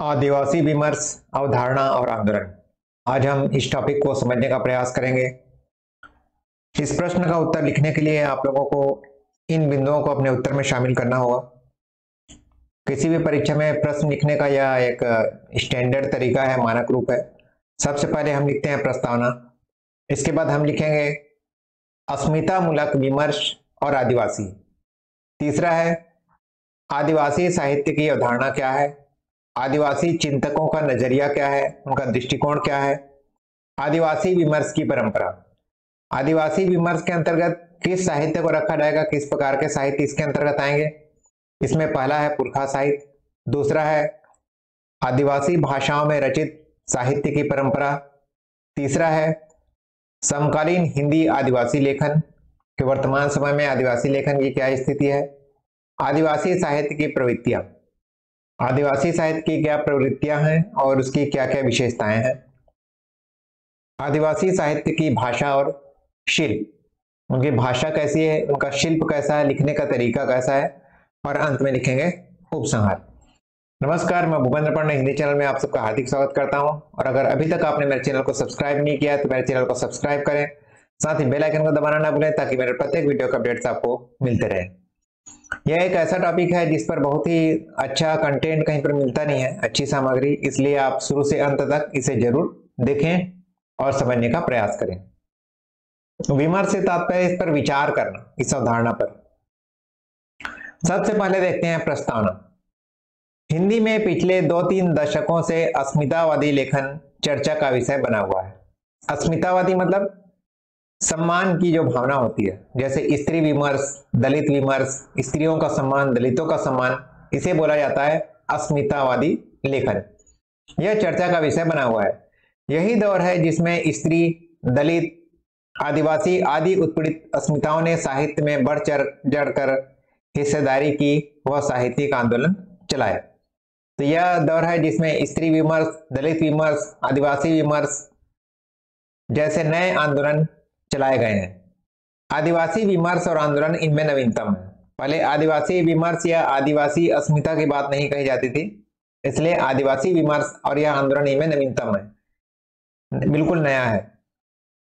आदिवासी विमर्श, अवधारणा और आंदोलन। आज हम इस टॉपिक को समझने का प्रयास करेंगे। इस प्रश्न का उत्तर लिखने के लिए आप लोगों को इन बिंदुओं को अपने उत्तर में शामिल करना होगा। किसी भी परीक्षा में प्रश्न लिखने का यह एक स्टैंडर्ड तरीका है, मानक रूप है। सबसे पहले हम लिखते हैं प्रस्तावना। इसके बाद हम लिखेंगे, अस्मिता मूलक विमर्श और आदिवासी। तीसरा है, आदिवासी साहित्य की अवधारणा क्या है? आदिवासी चिंतकों का नज़रिया क्या है? उनका दृष्टिकोण क्या है? आदिवासी विमर्श की परंपरा। आदिवासी विमर्श के अंतर्गत किस साहित्य को रखा जाएगा, किस प्रकार के साहित्य इसके अंतर्गत आएँगे? इसमें पहला है पुरखा साहित्य, दूसरा है आदिवासी भाषाओं में रचित साहित्य की परंपरा, तीसरा है समकालीन हिंदी आदिवासी लेखन कि वर्तमान समय में आदिवासी लेखन की क्या स्थिति है? आदिवासी साहित्य की प्रवृत्तियाँ। आदिवासी साहित्य की क्या प्रवृत्तियाँ हैं और उसकी क्या क्या विशेषताएँ हैं? आदिवासी साहित्य की भाषा और शिल्प। उनकी भाषा कैसी है? उनका शिल्प कैसा है? लिखने का तरीका कैसा है? और अंत में लिखेंगे उपसंहार। नमस्कार, मैं भूपेंद्र पांडे हिंदी चैनल में आप सबका हार्दिक स्वागत करता हूँ। और अगर अभी तक आपने मेरे चैनल को सब्सक्राइब नहीं किया तो मेरे चैनल को सब्सक्राइब करें। साथ ही बेल आइकन को दबाना ना भूलें ताकि मेरे प्रत्येक वीडियो के अपडेट्स आपको मिलते रहे। यह एक ऐसा टॉपिक है जिस पर बहुत ही अच्छा कंटेंट कहीं पर मिलता नहीं है, अच्छी सामग्री, इसलिए आप शुरू से अंत तक इसे ज़रूर देखें और समझने का प्रयास करें। विमर्श से तात्पर्य इस पर विचार करना, इस अवधारणा पर। सबसे पहले देखते हैं प्रस्तावना। हिंदी में पिछले दो तीन दशकों से अस्मितावादी लेखन चर्चा का विषय बना हुआ है। अस्मितावादी मतलब सम्मान की जो भावना होती है, जैसे स्त्री विमर्श, दलित विमर्श, स्त्रियों का सम्मान, दलितों का सम्मान, इसे बोला जाता है अस्मितावादी लेखन। यह चर्चा का विषय बना हुआ है। यही दौर है जिसमें स्त्री, दलित, आदिवासी आदि उत्पीड़ित अस्मिताओं ने साहित्य में बढ़ चढ़ जड़कर हिस्सेदारी की वह साहित्यिक आंदोलन चलाया। तो यह दौर है जिसमें स्त्री विमर्श, दलित विमर्श, आदिवासी विमर्श जैसे नए आंदोलन चलाए गए हैं। आदिवासी विमर्श और आंदोलन इनमें नवीनतम। है पहले आदिवासी विमर्श या आदिवासी अस्मिता की बात नहीं कही जाती थी, इसलिए आदिवासी विमर्श और यह आंदोलन इनमें नवीनतम है। बिल्कुल नया है।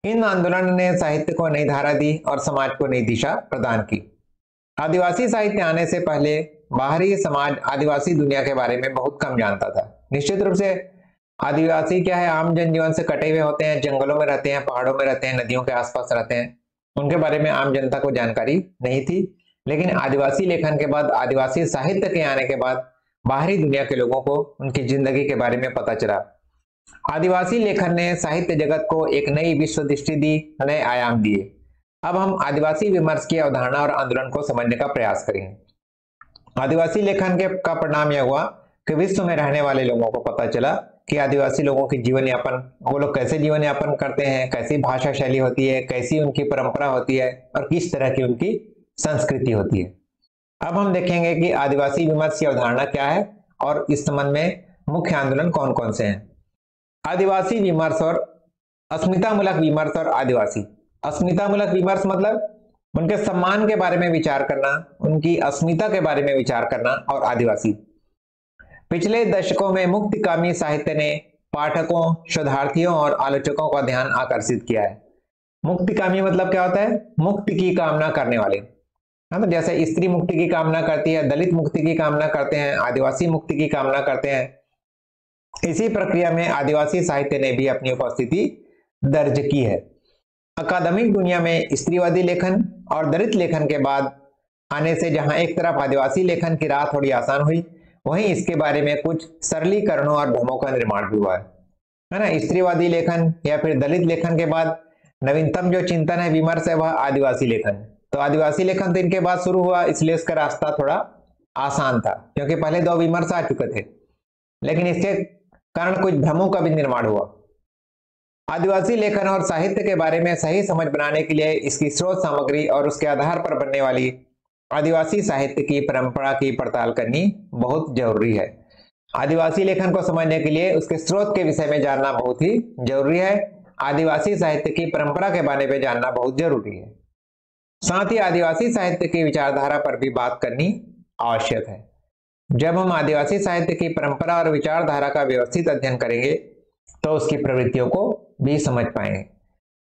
इन आंदोलन ने साहित्य को नई धारा दी और समाज को नई दिशा प्रदान की। आदिवासी साहित्य आने से पहले बाहरी समाज आदिवासी दुनिया के बारे में बहुत कम जानता था। निश्चित रूप से आदिवासी क्या है? आम जनजीवन से कटे हुए होते हैं, जंगलों में रहते हैं, पहाड़ों में रहते हैं, नदियों के आसपास रहते हैं। उनके बारे में आम जनता को जानकारी नहीं थी। लेकिन आदिवासी लेखन के बाद, आदिवासी साहित्य के आने के बाद, बाहरी दुनिया के लोगों को उनकी ज़िंदगी के बारे में पता चला। आदिवासी लेखन ने साहित्य जगत को एक नई विश्व दृष्टि दी, नए आयाम दिए। अब हम आदिवासी विमर्श की अवधारणा और आंदोलन को समझने का प्रयास करेंगे। आदिवासी लेखन के का परिणाम यह हुआ कि विश्व में रहने वाले लोगों को पता चला कि आदिवासी लोगों की जीवन यापन वो लोग कैसे जीवन यापन करते हैं, कैसी भाषा शैली होती है, कैसी उनकी परंपरा होती है और किस तरह की उनकी संस्कृति होती है। अब हम देखेंगे कि आदिवासी विमर्श की अवधारणा क्या है और इस संबंध में मुख्य आंदोलन कौन कौन से हैं। आदिवासी विमर्श और अस्मितामूलक विमर्श और आदिवासी। अस्मितामूलक विमर्श मतलब उनके सम्मान के बारे में विचार करना, उनकी अस्मिता के बारे में विचार करना और आदिवासी। पिछले दशकों में मुक्तिकामी साहित्य ने पाठकों, शोधार्थियों और आलोचकों का ध्यान आकर्षित किया है। मुक्तिकामी मतलब क्या होता है? मुक्ति की कामना करने वाले। है तो जैसे स्त्री मुक्ति की कामना करती है, दलित मुक्ति की कामना करते हैं, आदिवासी मुक्ति की कामना करते हैं। इसी प्रक्रिया में आदिवासी साहित्य ने भी अपनी उपस्थिति दर्ज की है। अकादमिक दुनिया में स्त्रीवादी लेखन और दलित लेखन के बाद आने से जहाँ एक तरफ़ आदिवासी लेखन की राह थोड़ी आसान हुई वहीं इसके बारे में कुछ सरलीकरणों और भ्रमों का निर्माण भी हुआ है। ना? स्त्रीवादी लेखन या फिर दलित लेखन के बाद नवीनतम जो चिंतन है, विमर्श है, वह आदिवासी लेखन तो आदिवासी लेखन तो इनके बाद शुरू हुआ, इसलिए उसका रास्ता थोड़ा आसान था, क्योंकि पहले दो विमर्श आ चुके थे। लेकिन इसके कारण कुछ भ्रमों का भी निर्माण हुआ। आदिवासी लेखन और साहित्य के बारे में सही समझ बनाने के लिए इसकी स्रोत सामग्री और उसके आधार पर बनने वाली आदिवासी साहित्य की परंपरा की पड़ताल करनी बहुत ज़रूरी है। आदिवासी लेखन को समझने के लिए उसके स्रोत के विषय में जानना बहुत ही ज़रूरी है। आदिवासी साहित्य की परंपरा के बारे में जानना बहुत ज़रूरी है। साथ ही आदिवासी साहित्य की विचारधारा पर भी बात करनी आवश्यक है। जब हम आदिवासी साहित्य की परंपरा और विचारधारा का व्यवस्थित अध्ययन करेंगे तो उसकी प्रवृत्तियों को भी समझ पाएँगे।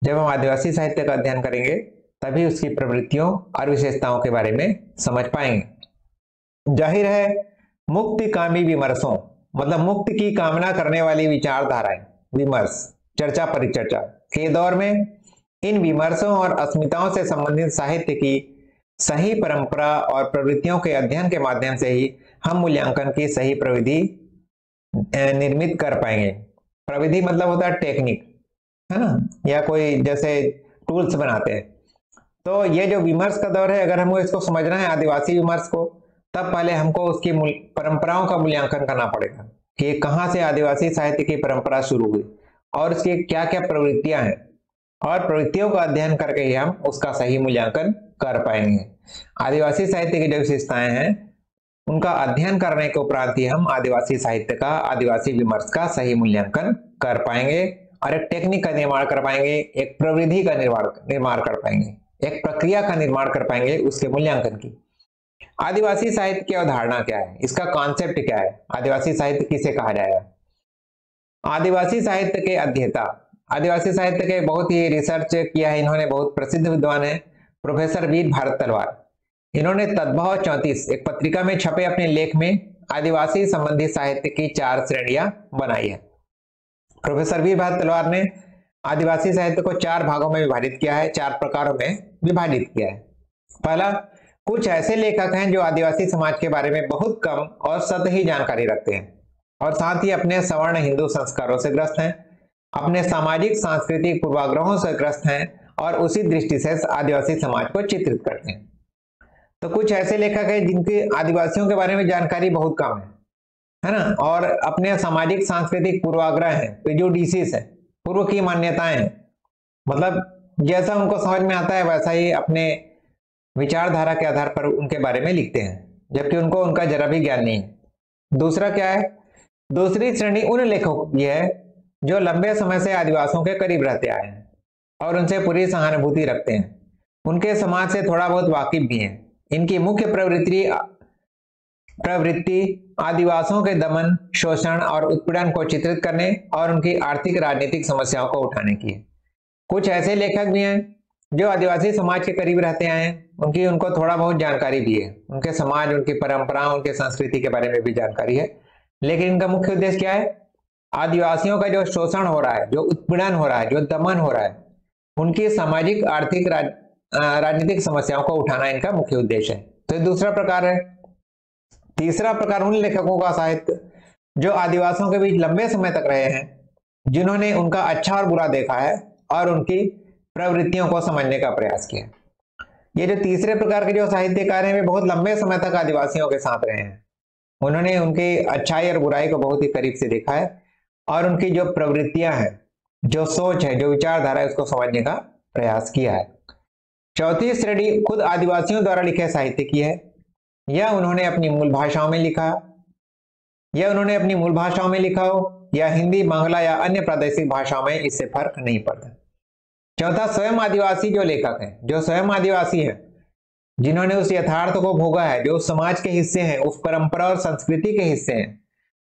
जब हम आदिवासी साहित्य का अध्ययन करेंगे तभी उसकी प्रवृत्तियों और विशेषताओं के बारे में समझ पाएँगे। ज़ाहिर है, मुक्ति कामी विमर्शों मतलब मुक्ति की कामना करने वाली विचारधाराएँ, विमर्श, चर्चा परिचर्चा के दौर में, इन विमर्शों और अस्मिताओं से संबंधित साहित्य की सही परंपरा और प्रवृत्तियों के अध्ययन के माध्यम से ही हम मूल्यांकन की सही प्रविधि निर्मित कर पाएँगे। प्रविधि मतलब होता है टेक्निक, है ना? या कोई जैसे टूल्स बनाते हैं। तो ये जो विमर्श का दौर है, अगर हमको इसको समझना है, आदिवासी विमर्श को, तब पहले हमको उसकी परंपराओं का मूल्यांकन करना पड़ेगा कि कहाँ से आदिवासी साहित्य की परंपरा शुरू हुई और उसकी क्या क्या प्रवृत्तियाँ हैं। और प्रवृत्तियों का अध्ययन करके ही हम उसका सही मूल्यांकन कर पाएँगे। आदिवासी साहित्य की जो विशेषताएँ हैं, उनका अध्ययन करने के उपरांत ही हम आदिवासी साहित्य का, आदिवासी विमर्श का सही मूल्यांकन कर पाएँगे और एक टेक्निक का निर्माण कर पाएँगे, एक प्रविधि का निर्माण निर्माण कर पाएँगे। एक प्रक्रिया का निर्माण कर पाएँगे उसके मूल्यांकन की। आदिवासी साहित्य की अवधारणा क्या है? इसका कॉन्सेप्ट क्या है? आदिवासी साहित्य किसे कहा जाएगा? आदिवासी साहित्य के अध्येता। आदिवासी साहित्य के बहुत ही रिसर्च किया है, इन्होंने बहुत प्रसिद्ध विद्वान है प्रोफेसर वीर भारत तलवार। इन्होंने तद्भाव चौतीस, एक पत्रिका में छपे अपने लेख में आदिवासी संबंधी साहित्य की चार श्रेणियाँ बनाई है। प्रोफेसर वीर भारत तलवार ने आदिवासी साहित्य को चार भागों में विभाजित किया है, चार प्रकारों में विभाजित किया है। पहला, कुछ ऐसे लेखक हैं जो आदिवासी समाज के बारे में बहुत कम और सतही जानकारी रखते हैं और साथ ही अपने सवर्ण हिंदू संस्कारों से ग्रस्त हैं, अपने सामाजिक, सांस्कृतिक पूर्वाग्रहों से ग्रस्त हैं और उसी दृष्टि से आदिवासी समाज को चित्रित करते हैं। तो कुछ ऐसे लेखक हैं जिनके आदिवासियों के बारे में जानकारी बहुत कम है है ना? और अपने सामाजिक, सांस्कृतिक पूर्वाग्रह है प्रिजुडिसिस है। पूर्व की मान्यताएँ। मतलब जैसा उनको समझ में आता है, वैसा ही अपने विचारधारा के आधार पर उनके बारे में लिखते हैं, जबकि उनको उनका जरा भी ज्ञान नहीं। है दूसरा क्या है? दूसरी श्रेणी उन लेखकों की है, जो लंबे समय से आदिवासियों के करीब रहते आए हैं और उनसे पूरी सहानुभूति रखते हैं। उनके समाज से थोड़ा बहुत वाकिफ भी हैं। इनकी मुख्य प्रवृत्ति प्रवृत्ति आदिवासियों के दमन शोषण और उत्पीड़न को चित्रित करने और उनकी आर्थिक राजनीतिक समस्याओं को उठाने की। है कुछ ऐसे लेखक भी हैं जो आदिवासी समाज के करीब रहते आए हैं। उनकी उनको थोड़ा बहुत जानकारी भी है। उनके समाज उनकी परंपराओं उनके संस्कृति के बारे में भी जानकारी है। लेकिन इनका मुख्य उद्देश्य क्या है? आदिवासियों का जो शोषण हो रहा है जो उत्पीड़न हो रहा है जो दमन हो रहा है उनकी सामाजिक आर्थिक राज, राजनीतिक समस्याओं को उठाना इनका मुख्य उद्देश्य है। तो दूसरा प्रकार है। तीसरा प्रकार उन लेखकों का साहित्य, जो आदिवासियों के बीच लंबे समय तक रहे हैं, जिन्होंने उनका अच्छा और बुरा देखा है और उनकी प्रवृत्तियों को समझने का प्रयास किया। ये जो तीसरे प्रकार के जो साहित्यकार हैं, वे बहुत लंबे समय तक आदिवासियों के साथ रहे हैं। उन्होंने उनकी अच्छाई और बुराई को बहुत ही करीब से देखा है और उनकी जो प्रवृत्तियाँ हैं, जो सोच है, जो विचारधारा है, उसको समझने का प्रयास किया है। चौथी श्रेणी खुद आदिवासियों द्वारा लिखे साहित्य की है। या उन्होंने अपनी मूल भाषाओं में लिखा, या उन्होंने अपनी मूल भाषाओं में लिखा हो, या हिंदी, बांग्ला या अन्य प्रादेशिक भाषाओं में इससे फ़र्क नहीं पड़ता। चौथा, स्वयं आदिवासी जो लेखक हैं, जो स्वयं आदिवासी है, जिन्होंने उस यथार्थ को भोगा है, जो समाज के हिस्से हैं, उस परंपरा और संस्कृति के हिस्से हैं,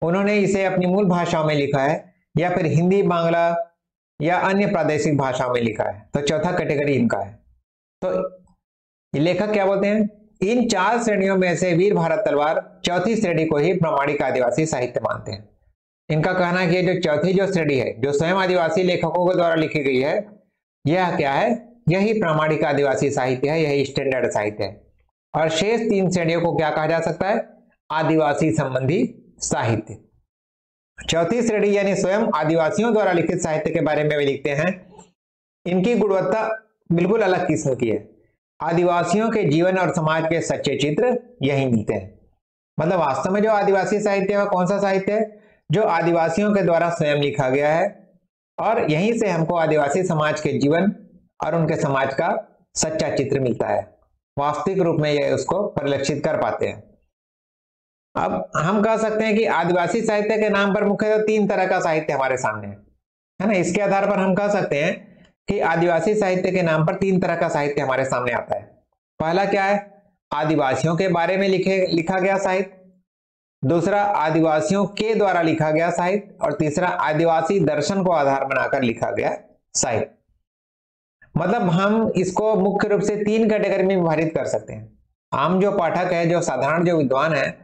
उन्होंने इसे अपनी मूल भाषाओं में लिखा है, या फिर हिंदी, बांग्ला या अन्य प्रादेशिक भाषाओं में लिखा है। तो चौथा कैटेगरी इनका है। तो लेखक क्या बोलते हैं? इन चार श्रेणियों में से वीर भारत तलवार चौथी श्रेणी को ही प्रामाणिक आदिवासी साहित्य मानते हैं। इनका कहना है कि जो चौथी जो श्रेणी है, जो स्वयं आदिवासी लेखकों के द्वारा लिखी गई है, यह क्या है? यही प्रामाणिक आदिवासी साहित्य है, यही स्टैंडर्ड साहित्य है। और शेष तीन श्रेणियों को क्या कहा जा सकता है? आदिवासी संबंधी साहित्य। चौथी श्रेणी यानी स्वयं आदिवासियों द्वारा लिखित साहित्य के बारे में भी लिखते हैं। इनकी गुणवत्ता बिल्कुल अलग किस्म की है। आदिवासियों के जीवन और समाज के सच्चे चित्र यही मिलते हैं। मतलब वास्तव में जो आदिवासी साहित्य है, वह कौन सा साहित्य है? जो आदिवासियों के द्वारा स्वयं लिखा गया है और यहीं से हमको आदिवासी समाज के जीवन और उनके समाज का सच्चा चित्र मिलता है। वास्तविक रूप में यह उसको परिलक्षित कर पाते हैं। अब हम कह सकते हैं कि आदिवासी साहित्य के नाम पर मुख्यतः तीन तरह का साहित्य हमारे सामने है ना? इसके आधार पर हम कह सकते हैं कि आदिवासी साहित्य के नाम पर तीन तरह का साहित्य हमारे सामने आता है। पहला क्या है? आदिवासियों के बारे में लिखे, लिखा गया साहित्य। दूसरा, आदिवासियों के द्वारा लिखा गया साहित्य। और तीसरा, आदिवासी दर्शन को आधार बनाकर लिखा गया साहित्य। मतलब हम इसको मुख्य रूप से तीन कैटेगरी में विभाजित कर सकते हैं। आम जो पाठक है, जो साधारण जो विद्वान है,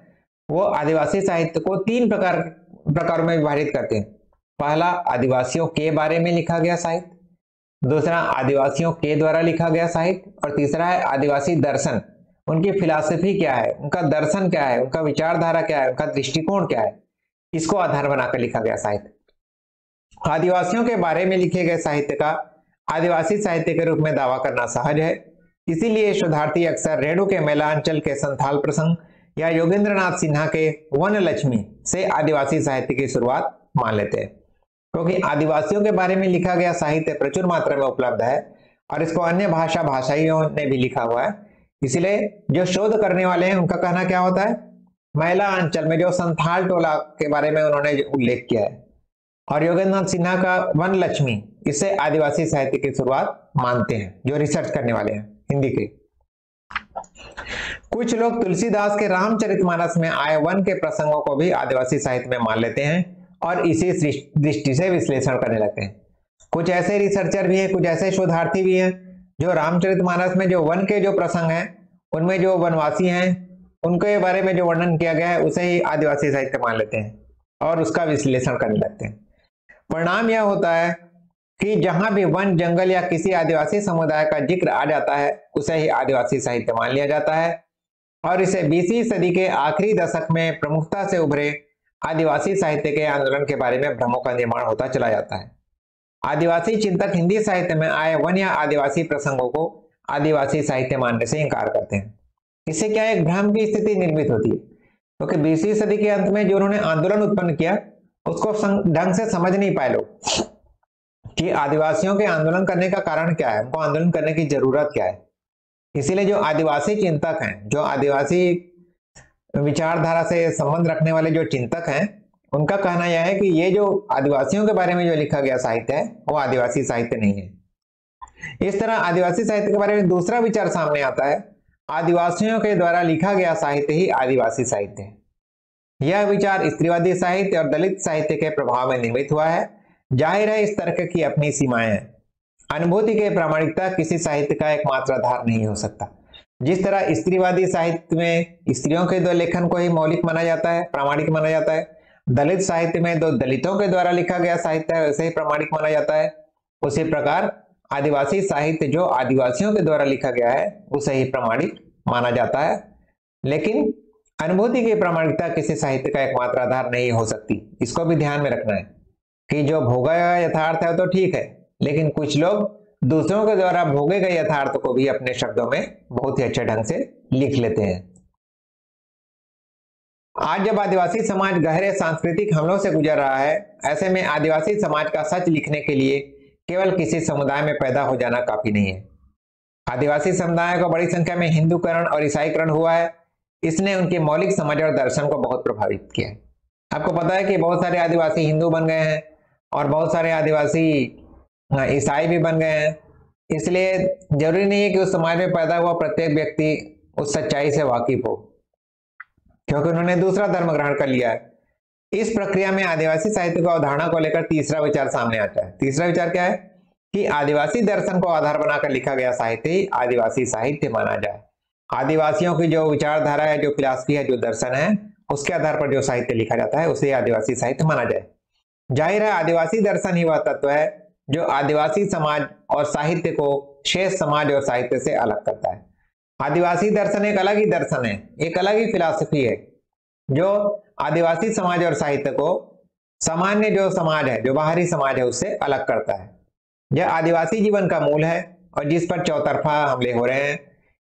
वो आदिवासी साहित्य को तीन प्रकार प्रकार में विभाजित करते हैं। पहला, आदिवासियों के बारे में लिखा गया साहित्य। दूसरा, आदिवासियों के द्वारा लिखा गया साहित्य, और तीसरा है, आदिवासी दर्शन। उनकी फिलासफी क्या है? उनका दर्शन क्या है? उनका विचारधारा क्या है? उनका दृष्टिकोण क्या है? इसको आधार बनाकर लिखा गया साहित्य। आदिवासियों के बारे में लिखे गए साहित्य का आदिवासी साहित्य के रूप में दावा करना सहज है। इसीलिए शोधार्थी अक्सर रेणु के मेला अंचल के संथाल प्रसंग या योगेंद्रनाथ सिन्हा के वन लक्ष्मी से आदिवासी साहित्य की शुरुआत मान लेते हैं। क्योंकि आदिवासियों के बारे में लिखा गया साहित्य प्रचुर मात्रा में उपलब्ध है और इसको अन्य भाषा भाषाइयों ने भी लिखा हुआ है। इसलिए जो शोध करने वाले हैं, उनका कहना क्या होता है? महिला अंचल में जो संथाल टोला के बारे में उन्होंने उल्लेख किया है और योगेंद्र सिन्हा का वन लक्ष्मी इसे आदिवासी साहित्य की शुरुआत मानते हैं, जो रिसर्च करने वाले हैं, हिंदी के। कुछ लोग तुलसीदास के रामचरितमानस में आए वन के प्रसंगों को भी आदिवासी साहित्य में मान लेते हैं। और इसी दृष्टि से विश्लेषण करने लगते हैं। कुछ ऐसे रिसर्चर भी हैं, कुछ ऐसे शोधार्थी भी हैं, जो रामचरितमानस में जो वन के जो प्रसंग हैं, उनमें जो वनवासी हैं, उनके बारे में जो वर्णन किया गया है, उसे ही आदिवासी साहित्य मान लेते हैं और उसका विश्लेषण करने लगते हैं। परिणाम यह होता है कि जहाँ भी वन, जंगल या किसी आदिवासी समुदाय का ज़िक्र आ जाता है, उसे ही आदिवासी साहित्य मान लिया जाता है और इसे बीसवीं सदी के आखिरी दशक में प्रमुखता से उभरे आदिवासी साहित्य के आंदोलन के बारे में भ्रमों का निर्माण होता चला जाता है। आदिवासी चिंतक हिंदी साहित्य में आए वन या आदिवासी प्रसंगों को आदिवासी साहित्य मानने से इंकार करते हैं। इससे क्या एक भ्रम की स्थिति निर्मित होती है? क्योंकि बीसवीं सदी के अंत में जो उन्होंने आंदोलन उत्पन्न किया, उसको ढंग से समझ नहीं पाए लोग। कि आदिवासियों के आंदोलन करने का कारण क्या है? उनको आंदोलन करने की ज़रूरत क्या है? इसीलिए जो आदिवासी चिंतक हैं, जो आदिवासी विचारधारा से संबंध रखने वाले जो चिंतक हैं, उनका कहना यह है कि ये जो आदिवासियों के बारे में जो लिखा गया साहित्य है, वो आदिवासी साहित्य नहीं है। इस तरह आदिवासी साहित्य के बारे में दूसरा विचार सामने आता है, आदिवासियों के द्वारा लिखा गया साहित्य ही आदिवासी साहित्य है। यह विचार स्त्रीवादी साहित्य और दलित साहित्य के प्रभाव में निर्मित हुआ है। ज़ाहिर है इस तर्क की अपनी सीमाएँ अनुभूति के प्रामाणिकता किसी साहित्य का एकमात्र आधार नहीं हो सकता। जिस तरह स्त्रीवादी साहित्य में स्त्रियों के दो लेखन को ही मौलिक माना जाता है, प्रामाणिक माना जाता है, दलित साहित्य में दो दलितों के द्वारा लिखा गया साहित्य है, वैसे ही प्रामाणिक माना जाता है। उसी प्रकार आदिवासी साहित्य जो आदिवासियों के द्वारा लिखा गया है, उसे ही प्रामाणिक माना जाता है। लेकिन अनुभूति की प्रामाणिकता किसी साहित्य का एकमात्र आधार नहीं हो सकती। इसको भी ध्यान में रखना है कि जो भोगा यथार्थ है तो ठीक है, लेकिन कुछ लोग दूसरों के द्वारा भोगे गए यथार्थ को भी अपने शब्दों में बहुत ही अच्छे ढंग से लिख लेते हैं। आज जब आदिवासी समाज गहरे सांस्कृतिक हमलों से गुजर रहा है, ऐसे में आदिवासी समाज का सच लिखने के लिए केवल किसी समुदाय में पैदा हो जाना काफ़ी नहीं है। आदिवासी समुदाय को बड़ी संख्या में हिंदूकरण और ईसाईकरण हुआ है, इसने उनके मौलिक समझ और दर्शन को बहुत प्रभावित किया। आपको पता है कि बहुत सारे आदिवासी हिंदू बन गए हैं और बहुत सारे आदिवासी ईसाई भी बन गए हैं। इसलिए ज़रूरी नहीं है कि उस समाज में पैदा हुआ प्रत्येक व्यक्ति उस सच्चाई से वाकिफ हो, क्योंकि उन्होंने दूसरा धर्म ग्रहण कर लिया है। इस प्रक्रिया में आदिवासी साहित्य को अवधारणा को लेकर तीसरा विचार सामने आता है। तीसरा विचार क्या है? कि आदिवासी दर्शन को आधार बनाकर लिखा गया साहित्य ही आदिवासी साहित्य माना जाए। आदिवासियों की जो विचारधारा है, जो फिलासफी है, जो दर्शन है, उसके आधार पर जो साहित्य लिखा जाता है, उसे आदिवासी साहित्य माना जाए। ज़ाहिर है, आदिवासी दर्शन ही वह तत्व है जो आदिवासी समाज और साहित्य को शेष समाज और साहित्य से अलग करता है। आदिवासी दर्शन एक अलग ही दर्शन है, एक अलग ही फिलॉसफी है, जो आदिवासी समाज और साहित्य को सामान्य जो समाज है, जो बाहरी समाज है, उससे अलग करता है। यह आदिवासी जीवन का मूल है और जिस पर चौतरफा हमले हो रहे हैं,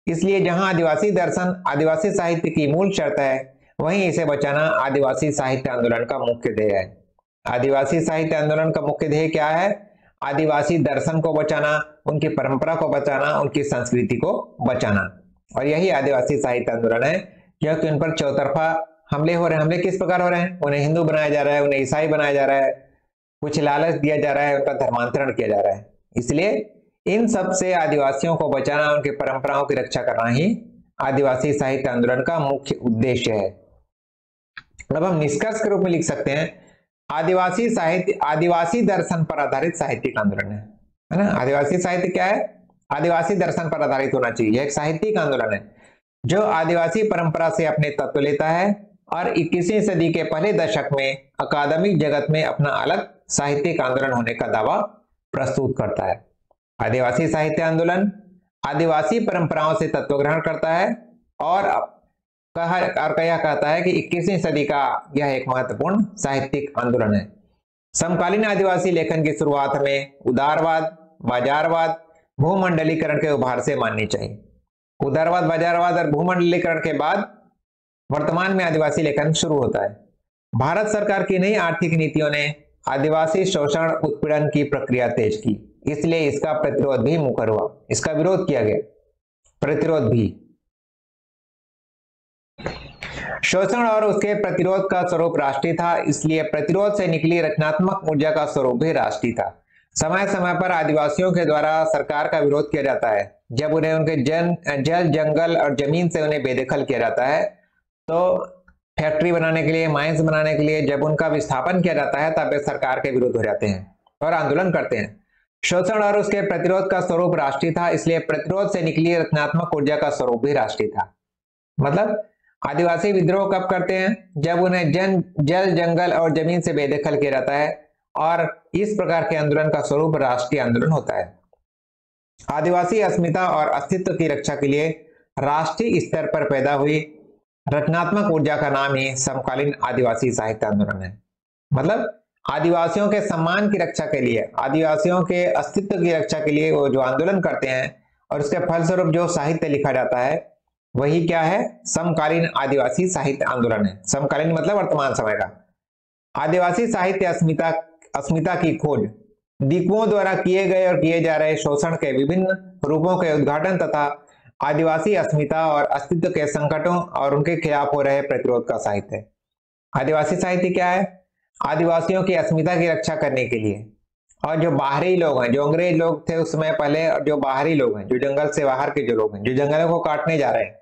इसलिए जहाँ आदिवासी दर्शन, आदिवासी साहित्य की मूल शर्त है, वहीं इसे बचाना आदिवासी साहित्य आंदोलन का मुख्य ध्येय है। आदिवासी साहित्य आंदोलन का मुख्य ध्येय क्या है? आदिवासी दर्शन को बचाना, उनकी परंपरा को बचाना, उनकी संस्कृति को बचाना। और यही आदिवासी साहित्य आंदोलन है। क्योंकि उन पर चौतरफा हमले हो रहे हैं। हमले किस प्रकार हो रहे हैं? उन्हें हिंदू बनाया जा रहा है, उन्हें ईसाई बनाया जा रहा है, कुछ लालच दिया जा रहा है, उनका धर्मांतरण किया जा रहा है। इसलिए इन सबसे आदिवासियों को बचाना, उनकी परंपराओं की रक्षा करना ही आदिवासी साहित्य आंदोलन का मुख्य उद्देश्य है। अब हम निष्कर्ष के रूप में लिख सकते हैं आदिवासी साहित्य, आदिवासी दर्शन पर आधारित साहित्यिक आंदोलन है। है ना? आदिवासी साहित्य क्या है? आदिवासी दर्शन पर आधारित होना चाहिए। यह एक साहित्यिक आंदोलन है, जो आदिवासी परंपरा से अपने तत्व लेता है और 21वीं सदी के पहले दशक में अकादमिक जगत में अपना अलग साहित्यिक आंदोलन होने का दावा प्रस्तुत करता है। आदिवासी साहित्य आंदोलन आदिवासी परंपराओं से तत्व ग्रहण करता है और कहा और कहा कहता है कि 21वीं सदी का यह एक महत्वपूर्ण साहित्यिक आंदोलन है। समकालीन आदिवासी लेखन की शुरुआत में उदारवाद, बाजारवाद, भूमंडलीकरण के उभार से माननी चाहिए। उदारवाद, बाजारवाद और भूमंडलीकरण के बाद वर्तमान में आदिवासी लेखन शुरू होता है। भारत सरकार की नई आर्थिक नीतियों ने आदिवासी शोषण उत्पीड़न की प्रक्रिया तेज की, इसलिए इसका प्रतिरोध भी मुकर हुआ। इसका विरोध किया गया। प्रतिरोध भी। शोषण और उसके प्रतिरोध का स्वरूप राष्ट्रीय था, इसलिए प्रतिरोध से निकली रचनात्मक ऊर्जा का स्वरूप भी राष्ट्रीय था। समय समय पर आदिवासियों के द्वारा सरकार का विरोध किया जाता है। जब उन्हें उनके जन, जल, जंगल और ज़मीन से उन्हें बेदखल किया जाता है तो फैक्ट्री बनाने के लिए माइंस बनाने के लिए जब उनका विस्थापन किया जाता है, तब वे सरकार के विरुद्ध हो जाते हैं और आंदोलन करते हैं। शोषण और उसके प्रतिरोध का स्वरूप राष्ट्रीय था, इसलिए प्रतिरोध से निकली रचनात्मक ऊर्जा का स्वरूप भी राष्ट्रीय था। मतलब आदिवासी विद्रोह कब करते हैं? जब उन्हें जन, जल, जंगल और ज़मीन से बेदखल किया जाता है और इस प्रकार के आंदोलन का स्वरूप राष्ट्रीय आंदोलन होता है। आदिवासी अस्मिता और अस्तित्व की रक्षा के लिए राष्ट्रीय स्तर पर पैदा हुई रचनात्मक ऊर्जा का नाम ही समकालीन आदिवासी साहित्य आंदोलन है। मतलब आदिवासियों के सम्मान की रक्षा के लिए, आदिवासियों के अस्तित्व की रक्षा के लिए वो जो आंदोलन करते हैं और उसके फलस्वरूप जो साहित्य लिखा जाता है वही क्या है? समकालीन आदिवासी साहित्य आंदोलन है। समकालीन मतलब वर्तमान समय का। आदिवासी साहित्य अस्मिता अस्मिता की खोज। दीपुओं द्वारा किए गए और किए जा रहे शोषण के विभिन्न रूपों के उद्घाटन तथा आदिवासी अस्मिता और अस्तित्व के संकटों और उनके खिलाफ हो रहे प्रतिरोध का साहित्य आदिवासी साहित्य क्या है? आदिवासियों की अस्मिता की रक्षा करने के लिए। और जो बाहरी लोग हैं, जो अंग्रेज़ लोग थे उस समय पहले, और जो बाहरी लोग हैं, जो जंगल से बाहर के जो लोग हैं, जो जंगलों को काटने जा रहे हैं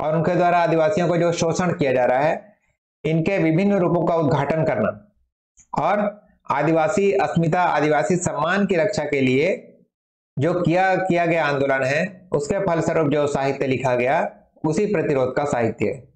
और उनके द्वारा आदिवासियों को जो शोषण किया जा रहा है, इनके विभिन्न रूपों का उद्घाटन करना और आदिवासी अस्मिता, आदिवासी सम्मान की रक्षा के लिए जो किया किया गया आंदोलन है, उसके फलस्वरूप जो साहित्य लिखा गया, उसी प्रतिरोध का साहित्य है।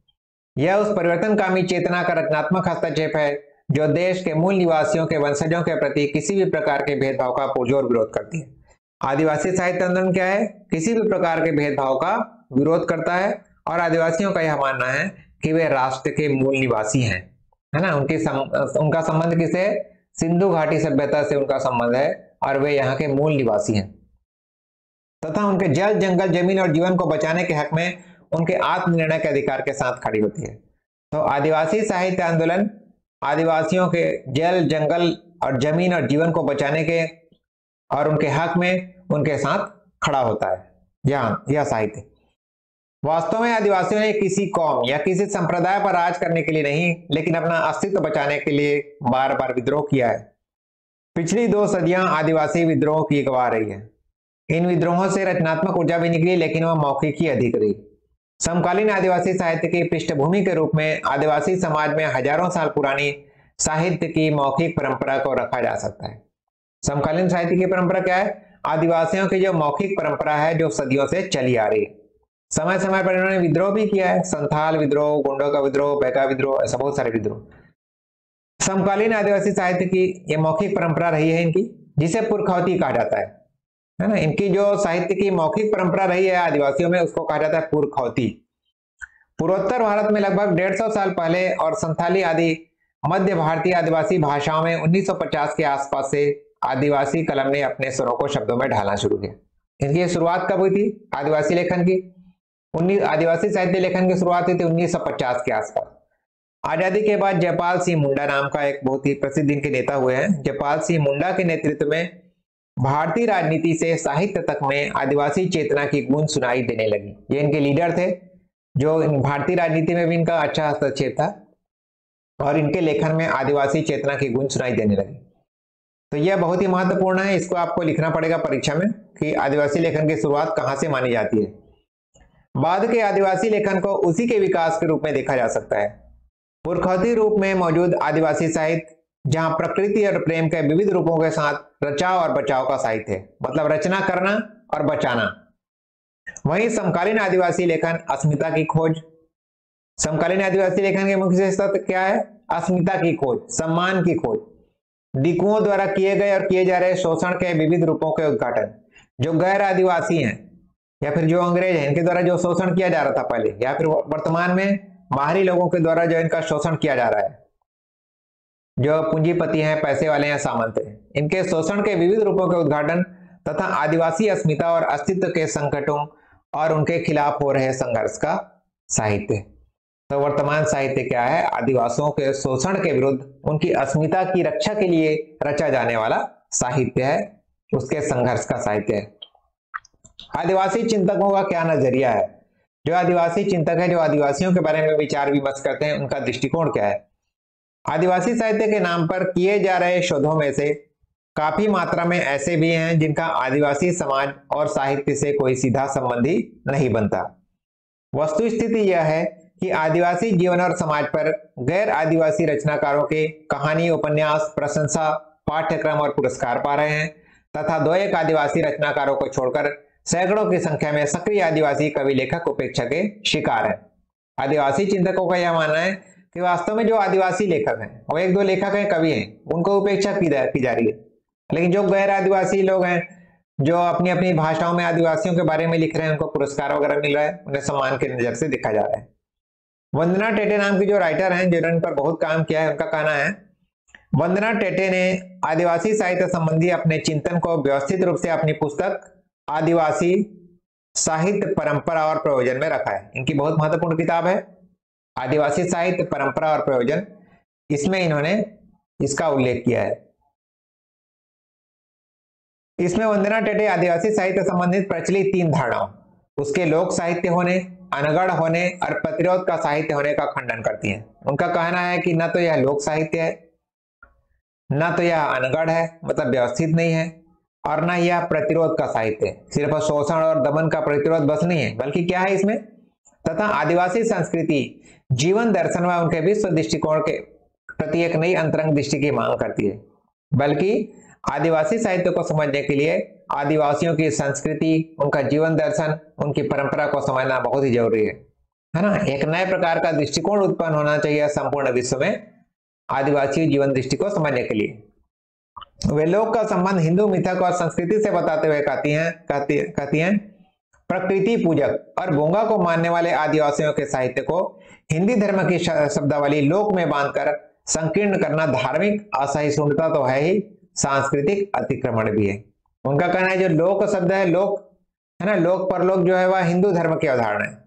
यह उस परिवर्तनकामी चेतना का रचनात्मक हस्तक्षेप है, जो देश के मूल निवासियों के वंशजों के प्रति किसी भी प्रकार के भेदभाव का पुरजोर विरोध करती है। आदिवासी साहित्य आंदोलन क्या है? किसी भी प्रकार के भेदभाव का विरोध करता है और आदिवासियों का यह मानना है कि वे राष्ट्र के मूल निवासी हैं है ना? उनकी सम, उनका संबंध किसे? सिंधु घाटी सभ्यता से उनका संबंध है और वे यहाँ के मूल निवासी हैं। तथा उनके जल जंगल ज़मीन और जीवन को बचाने के हक में उनके आत्मनिर्णय के अधिकार के साथ खड़ी होती है। तो आदिवासी साहित्य आंदोलन आदिवासियों के जल जंगल और ज़मीन और जीवन को बचाने के और उनके हक में उनके साथ खड़ा होता है। यह यह साहित्य। वास्तव में आदिवासियों ने किसी कौम या किसी संप्रदाय पर राज करने के लिए नहीं, लेकिन अपना अस्तित्व बचाने के लिए बार बार विद्रोह किया है। पिछली दो सदियाँ आदिवासी विद्रोह की गवा रही है। इन विद्रोहों से रचनात्मक ऊर्जा भी निकली, लेकिन वह मौखिक ही अधिक रही। समकालीन आदिवासी साहित्य की पृष्ठभूमि के रूप में आदिवासी समाज में हज़ारों साल पुरानी साहित्य की मौखिक परंपरा को रखा जा सकता है। समकालीन साहित्य की परंपरा क्या है? आदिवासियों की जो मौखिक परंपरा है, जो सदियों से चली आ रही है। समय समय पर इन्होंने विद्रोह भी किया है। संथाल विद्रोह, गोंडो का विद्रोह, बैका विद्रोह, ऐसा बहुत सारे विद्रोह। समकालीन आदिवासी साहित्य की ये मौखिक परंपरा रही है इनकी, जिसे पुरखौती कहा जाता है। है ना? इनकी जो साहित्य की मौखिक परंपरा रही है आदिवासियों में, उसको कहा जाता है पुरखौती। पूर्वोत्तर भारत में लगभग डेढ़ साल पहले और संथाली आदि मध्य भारतीय आदिवासी भाषाओं में 1950 के आसपास से आदिवासी कलम ने अपने स्वरों को शब्दों में ढालना शुरू किया। इनकी शुरुआत कब हुई थी? आदिवासी लेखन की। उन्नीस, आदिवासी साहित्य लेखन की शुरुआत हुई थी 1950 के आसपास। आज़ादी के बाद जयपाल सिंह मुंडा नाम का एक बहुत ही प्रसिद्ध इनके नेता हुए हैं। जयपाल सिंह मुंडा के नेतृत्व में भारतीय राजनीति से साहित्य तक में आदिवासी चेतना की गूंज सुनाई देने लगी। ये इनके लीडर थे, जो भारतीय राजनीति में भी इनका अच्छा हस्तक्षेप था और इनके लेखन में आदिवासी चेतना की गूंज सुनाई देने लगी। तो यह बहुत ही महत्वपूर्ण है, इसको आपको लिखना पड़ेगा परीक्षा में कि आदिवासी लेखन की शुरुआत कहाँ से मानी जाती है। बाद के आदिवासी लेखन को उसी के विकास के रूप में देखा जा सकता है। पुरखौती रूप में मौजूद आदिवासी साहित्य, जहाँ प्रकृति और प्रेम के विविध रूपों के साथ रचाव और बचाव का साहित्य है मतलब रचना करना और बचाना। वहीं समकालीन आदिवासी लेखन अस्मिता की खोज। समकालीन आदिवासी लेखन की मुख्य विशेषता क्या है? अस्मिता की खोज, सम्मान की खोज। डिकुओं द्वारा किए गए और किए जा रहे शोषण के विविध रूपों के उद्घाटन, जो गैर आदिवासी हैं। या फिर जो अंग्रेज़ है, इनके द्वारा जो शोषण किया जा रहा था पहले, या फिर वर्तमान में बाहरी लोगों के द्वारा जो इनका शोषण किया जा रहा है। जो पूंजीपति हैं, पैसे वाले हैं, सामंत हैं, इनके शोषण के विविध रूपों के उद्घाटन तथा आदिवासी अस्मिता और अस्तित्व के संकटों और उनके खिलाफ हो रहे संघर्ष का साहित्य। तो वर्तमान साहित्य क्या है? आदिवासियों के शोषण के विरुद्ध उनकी अस्मिता की रक्षा के लिए रचा जाने वाला साहित्य है, उसके संघर्ष का साहित्य है। आदिवासी चिंतकों का क्या नज़रिया है? जो आदिवासी चिंतक है, जो आदिवासियों के बारे में विचार विमर्श करते हैं, उनका दृष्टिकोण क्या है? आदिवासी साहित्य के नाम पर किए जा रहे शोधों में से काफ़ी मात्रा में ऐसे भी हैं, जिनका आदिवासी समाज और साहित्य से कोई सीधा संबंधी नहीं बनता। वस्तु स्थिति यह है कि आदिवासी जीवन और समाज पर गैर आदिवासी रचनाकारों के कहानी, उपन्यास, प्रशंसा, पाठ्यक्रम और पुरस्कार पा रहे हैं, तथा दो एक आदिवासी रचनाकारों को छोड़कर सैकड़ों की संख्या में सक्रिय आदिवासी कवि लेखक उपेक्षा के शिकार है। आदिवासी चिंतकों का यह मानना है कि वास्तव में जो आदिवासी लेखक हैं वो एक दो लेखक हैं कवि हैं उनको उपेक्षा की, की जा रही है। लेकिन जो गैर आदिवासी लोग हैं जो अपनी अपनी भाषाओं में आदिवासियों के बारे में लिख रहे हैं उनको पुरस्कार वगैरह मिल रहा है उन्हें सम्मान के नज़र से देखा जा रहा है। वंदना टेटे नाम की जो राइटर हैं जिन्होंने पर बहुत काम किया है उनका कहना है वंदना टेटे ने आदिवासी साहित्य संबंधी अपने चिंतन को व्यवस्थित रूप से अपनी पुस्तक आदिवासी साहित्य परंपरा और प्रयोजन में रखा है। इनकी बहुत महत्वपूर्ण किताब है। आदिवासी साहित्य परंपरा और प्रयोजन, इसमें इन्होंने इसका उल्लेख किया है। इसमें वंदना टेटे, आदिवासी साहित्य संबंधित प्रचलित तीन धारणाओं उसके लोक साहित्य होने, अनगढ़ होने और प्रतिरोध का साहित्य होने का खंडन करती हैं। उनका कहना है कि न तो यह लोक साहित्य है, न तो यह अनगढ़ है मतलब व्यवस्थित नहीं है। और न यह प्रतिरोध का साहित्य। है सिर्फ़ शोषण और दमन का प्रतिरोध बस नहीं है, बल्कि क्या है इसमें? तथा आदिवासी संस्कृति, जीवन दर्शन व उनके विश्व दृष्टिकोण के प्रति एक नई अंतरंग दृष्टि की मांग करती है। बल्कि आदिवासी साहित्य को समझने के लिए आदिवासियों की संस्कृति, उनका जीवन दर्शन, उनकी परंपरा को समझना बहुत ही ज़रूरी है। है ना? एक नए प्रकार का दृष्टिकोण उत्पन्न होना चाहिए संपूर्ण विश्व में आदिवासी जीवन दृष्टि को समझने के लिए। वे लोग का संबंध हिंदू मिथक और संस्कृति से बताते हुए कहती हैं, कहती कहती हैं, प्रकृति पूजक और बोंगा को मानने वाले आदिवासियों के साहित्य को हिंदी धर्म की शब्दावली लोक में बांधकर संकीर्ण करना धार्मिक असहिष्णुता तो है ही, सांस्कृतिक अतिक्रमण भी है। उनका कहना है जो लोक शब्द है, लोक, है ना, लोक परलोक जो है वह हिंदू धर्म की अवधारणा है।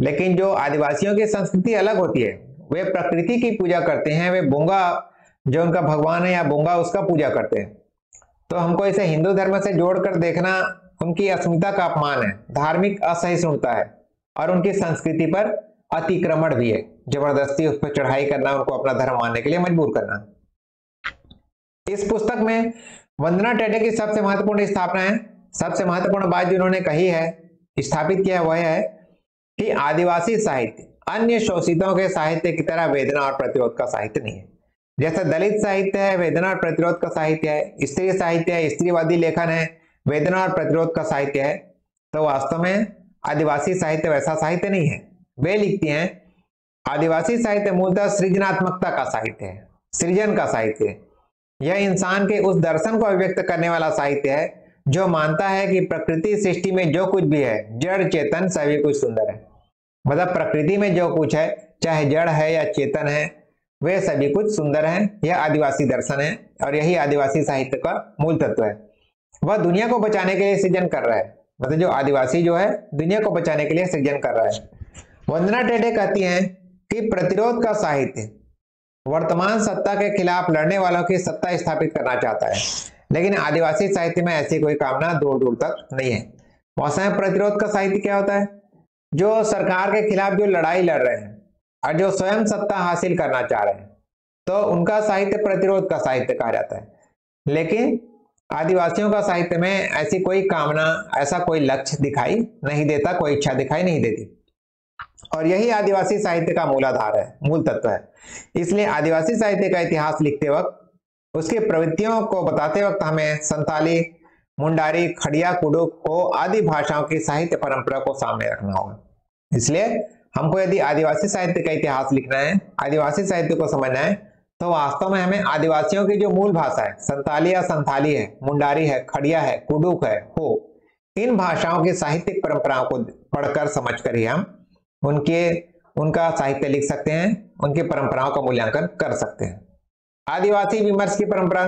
लेकिन जो आदिवासियों की संस्कृति अलग होती है, वे प्रकृति की पूजा करते हैं, वे बोंगा जो उनका भगवान है या बोंगा, उसका पूजा करते हैं। तो हमको इसे हिंदू धर्म से जोड़कर देखना उनकी अस्मिता का अपमान है। धार्मिक असहिष्णुता है और उनकी संस्कृति पर अतिक्रमण भी है। ज़बरदस्ती उस पर चढ़ाई करना, उनको अपना धर्म मानने के लिए मजबूर करना। इस पुस्तक में वंदना टेडे की सबसे महत्वपूर्ण स्थापना है। सबसे महत्वपूर्ण बात जो उन्होंने कही है, स्थापित किया वह है कि आदिवासी साहित्य, अन्य शोषितों के साहित्य की तरह वेदना और प्रतिरोध का साहित्य नहीं है। जैसे दलित साहित्य है, वेदना और प्रतिरोध का साहित्य है, स्त्री साहित्य है, स्त्रीवादी लेखन है, वेदना और प्रतिरोध का साहित्य है तो वास्तव में आदिवासी साहित्य वैसा साहित्य नहीं है। वे लिखती हैं, आदिवासी साहित्य मूलतः सृजनात्मकता का साहित्य है, सृजन का साहित्य है। यह इंसान के उस दर्शन को अभिव्यक्त करने वाला साहित्य है, जो मानता है कि प्रकृति सृष्टि में जो कुछ भी है, जड़, चेतन, सभी कुछ सुंदर है। मतलब प्रकृति में जो कुछ है, चाहे जड़ है या चेतन है वे सभी कुछ सुंदर है यह आदिवासी दर्शन है और यही आदिवासी साहित्य का मूल तत्व है। वह दुनिया को बचाने के लिए सृजन कर रहा है। मतलब जो आदिवासी जो है, दुनिया को बचाने के लिए सृजन कर रहा है। वंदना टेडे कहती हैं कि प्रतिरोध का साहित्य वर्तमान सत्ता के खिलाफ लड़ने वालों की सत्ता स्थापित करना चाहता है। लेकिन आदिवासी साहित्य में ऐसी कोई कामना दूर दूर तक नहीं है। मौसम प्रतिरोध का साहित्य क्या होता है? जो सरकार के खिलाफ जो लड़ाई लड़ रहे हैं और जो स्वयं सत्ता हासिल करना चाह रहे हैं तो उनका साहित्य प्रतिरोध का साहित्य कहा जाता है। लेकिन आदिवासियों का साहित्य में ऐसी कोई कामना, ऐसा कोई लक्ष्य दिखाई नहीं देता, कोई इच्छा दिखाई नहीं देती। और यही आदिवासी साहित्य का मूलाधार है, मूल तत्व है। इसलिए आदिवासी साहित्य का इतिहास लिखते वक्त, उसकी प्रवृत्तियों को बताते वक्त हमें संताली, मुंडारी, खड़िया कुडुक को आदि भाषाओं की साहित्य परंपरा को सामने रखना होगा। इसलिए हमको यदि आदिवासी साहित्य का इतिहास लिखना है, आदिवासी साहित्य को समझना है तो वास्तव में हमें आदिवासियों की जो मूल भाषा है, संताली या संथाली है, मुंडारी है, खड़िया है कुडुक है, हो, इन भाषाओं की साहित्यिक परंपराओं को पढ़कर समझ कर ही हम उनके, उनका साहित्य लिख सकते हैं, उनकी परंपराओं का मूल्यांकन कर सकते हैं। आदिवासी विमर्श की परंपरा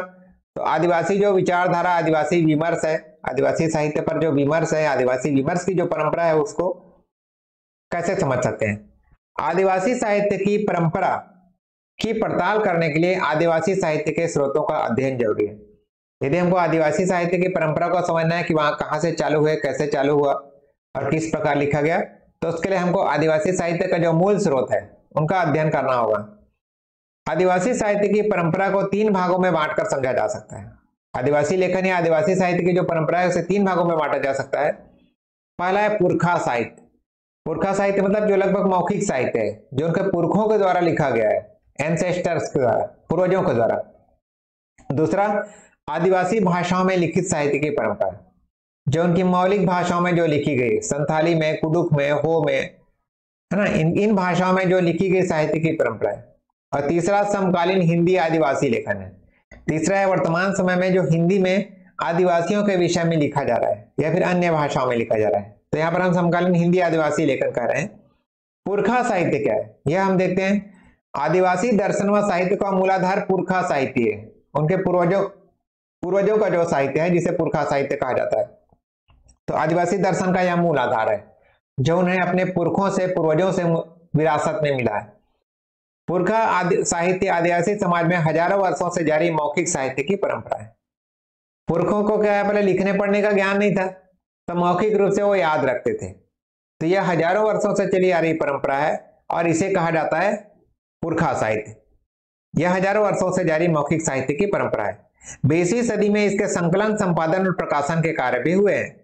तो आदिवासी जो विचारधारा, आदिवासी विमर्श है, आदिवासी साहित्य पर जो विमर्श है, आदिवासी विमर्श की जो परंपरा है उसको कैसे समझ सकते हैं? आदिवासी साहित्य की परंपरा की पड़ताल करने के लिए आदिवासी साहित्य के स्रोतों का अध्ययन ज़रूरी है। यदि हमको आदिवासी साहित्य की परंपरा को समझना है कि वहाँ कहाँ से चालू हुए कैसे चालू हुआ और किस प्रकार लिखा गया तो उसके लिए हमको आदिवासी साहित्य का जो मूल स्रोत है, उनका अध्ययन करना होगा। आदिवासी साहित्य की परंपरा को तीन भागों में बांटकर समझा जा सकता है। आदिवासी लेखन या आदिवासी साहित्य की जो परंपरा है, उसे तीन भागों में बांटा जा सकता है। पहला है पुरखा साहित्य। पुरखा साहित्य मतलब जो लगभग मौखिक साहित्य है, जो उनके पुरखों के द्वारा लिखा गया है एंसेस्टर्स के द्वारा, पूर्वजों के द्वारा। दूसरा, आदिवासी भाषाओं में लिखित साहित्य की परंपरा। जो उनकी मौलिक भाषाओं में जो लिखी गई, संथाली में कुडुक में, हो में, है ना, इन इन भाषाओं में जो लिखी गई साहित्य की परंपरा है। और तीसरा, समकालीन हिंदी आदिवासी लेखन है। तीसरा है, वर्तमान समय में जो हिंदी में आदिवासियों के विषय में लिखा जा रहा है, या फिर अन्य भाषाओं में लिखा जा रहा है। तो यहाँ पर हम समकालीन हिंदी आदिवासी लेखन कह रहे हैं। पुरखा साहित्य क्या है? यह हम देखते हैं। आदिवासी दर्शन व साहित्य का मूलाधार पुरखा साहित्य है। उनके पूर्वजों पूर्वजों का जो साहित्य है, जिसे पुरखा साहित्य कहा जाता है। तो आदिवासी दर्शन का यह मूल आधार है, जो उन्हें अपने पुरखों से, पूर्वजों से विरासत में मिला है। पुरखा आदि, साहित्य आदिवासी समाज में हज़ारों वर्षों से जारी मौखिक साहित्य की परंपरा है। पुरखों को क्या है पहले लिखने पढ़ने का ज्ञान नहीं था? तो मौखिक रूप से वो याद रखते थे। तो यह हज़ारों वर्षों से चली आ रही परंपरा है और इसे कहा जाता है पुरखा साहित्य। यह हज़ारों वर्षों से जारी मौखिक साहित्य की परंपरा है। बीसवीं सदी में इसके संकलन, संपादन और प्रकाशन के कार्य भी हुए हैं।